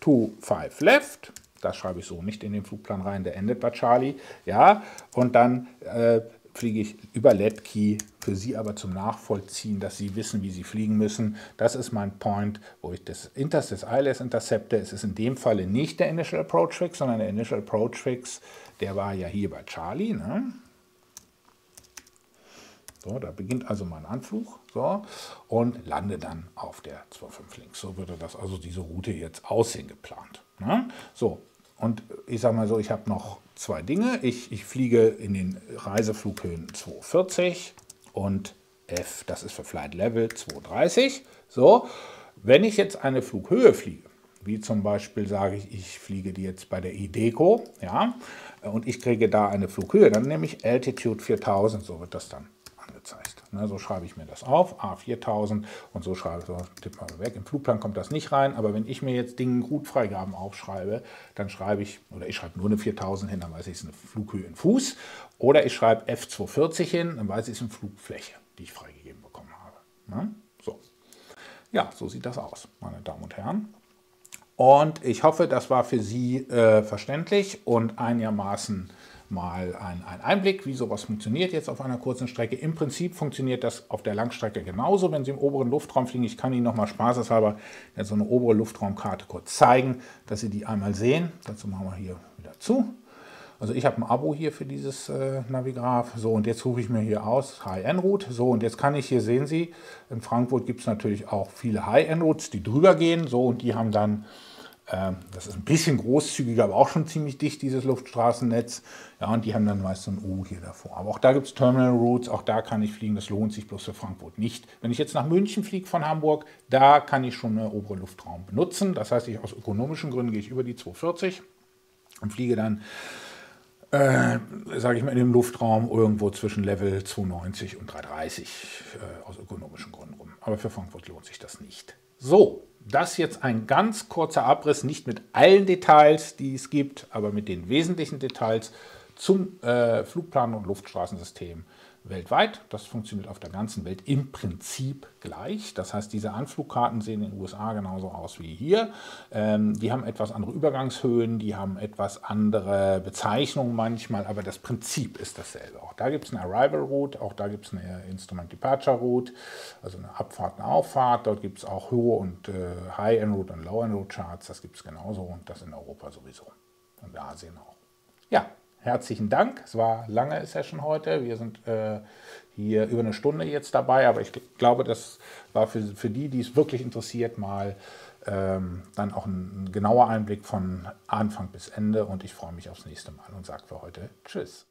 2, 5 left. Das schreibe ich so nicht in den Flugplan rein, der endet bei Charlie. Ja, und dann äh, fliege ich über LEDKey, für Sie aber zum Nachvollziehen, dass Sie wissen, wie Sie fliegen müssen. Das ist mein Point, wo ich das, Inters, das ILS intercepte. Es ist in dem Falle nicht der Initial Approach Fix, sondern der Initial Approach Fix, der war ja hier bei Charlie. Ne? So, da beginnt also mein Anflug so, und lande dann auf der 2.5 links. So würde das also diese Route jetzt aussehen geplant. Ne? So, und ich sage mal so, ich habe noch zwei Dinge. Ich, ich fliege in den Reiseflughöhen 240 und F, das ist für Flight Level 230. So, wenn ich jetzt eine Flughöhe fliege, wie zum Beispiel sage ich, ich fliege die jetzt bei der IDECO, ja, und ich kriege da eine Flughöhe, dann nehme ich Altitude 4000, so wird das dann angezeigt. Ne, so schreibe ich mir das auf, A4000 und so schreibe ich, so tipp mal weg. Im Flugplan kommt das nicht rein, aber wenn ich mir jetzt Dinge Routfreigaben aufschreibe, dann schreibe ich, oder ich schreibe nur eine 4000 hin, dann weiß ich, es ist eine Flughöhe in Fuß. Oder ich schreibe F240 hin, dann weiß ich, es ist eine Flugfläche, die ich freigegeben bekommen habe. Ne? So. Ja, so sieht das aus, meine Damen und Herren. Und ich hoffe, das war für Sie äh, verständlich und einigermaßen mal ein, ein Einblick, wie sowas funktioniert jetzt auf einer kurzen Strecke. Im Prinzip funktioniert das auf der Langstrecke genauso, wenn Sie im oberen Luftraum fliegen. Ich kann Ihnen noch mal spaßeshalber so eine obere Luftraumkarte kurz zeigen, dass Sie die einmal sehen. Dazu machen wir hier wieder zu. Also ich habe ein Abo hier für dieses äh, Navigraph. So, und jetzt suche ich mir hier aus High-End-Route. So, und jetzt kann ich hier, sehen Sie, in Frankfurt gibt es natürlich auch viele High-End-Routes, die drüber gehen. So, und die haben dann das ist ein bisschen großzügiger, aber auch schon ziemlich dicht, dieses Luftstraßennetz. Ja, und die haben dann meist so ein U hier davor. Aber auch da gibt es Terminal Routes, auch da kann ich fliegen. Das lohnt sich bloß für Frankfurt nicht. Wenn ich jetzt nach München fliege von Hamburg, da kann ich schon eine obere Luftraum benutzen. Das heißt, ich aus ökonomischen Gründen gehe ich über die 240 und fliege dann, äh, sage ich mal, in dem Luftraum irgendwo zwischen Level 290 und 330 äh, aus ökonomischen Gründen rum. Aber für Frankfurt lohnt sich das nicht. So, das jetzt ein ganz kurzer Abriss, nicht mit allen Details, die es gibt, aber mit den wesentlichen Details zum äh, Flugplan- und Luftstraßensystem weltweit. Das funktioniert auf der ganzen Welt im Prinzip gleich. Das heißt, diese Anflugkarten sehen in den USA genauso aus wie hier. Ähm, die haben etwas andere Übergangshöhen, die haben etwas andere Bezeichnungen manchmal, aber das Prinzip ist dasselbe. Auch da gibt es eine Arrival Route, auch da gibt es eine Instrument Departure Route, also eine Abfahrt, eine Auffahrt. Dort gibt es auch hohe und äh, High-End Route und Low-End Route Charts. Das gibt es genauso und das in Europa sowieso und in Asien auch. Ja, herzlichen Dank. Es war eine lange Session heute. Wir sind äh, hier über eine Stunde jetzt dabei, aber ich glaube, das war für, für die, die es wirklich interessiert, mal ähm, dann auch ein, ein genauer Einblick von Anfang bis Ende und ich freue mich aufs nächste Mal und sage für heute Tschüss.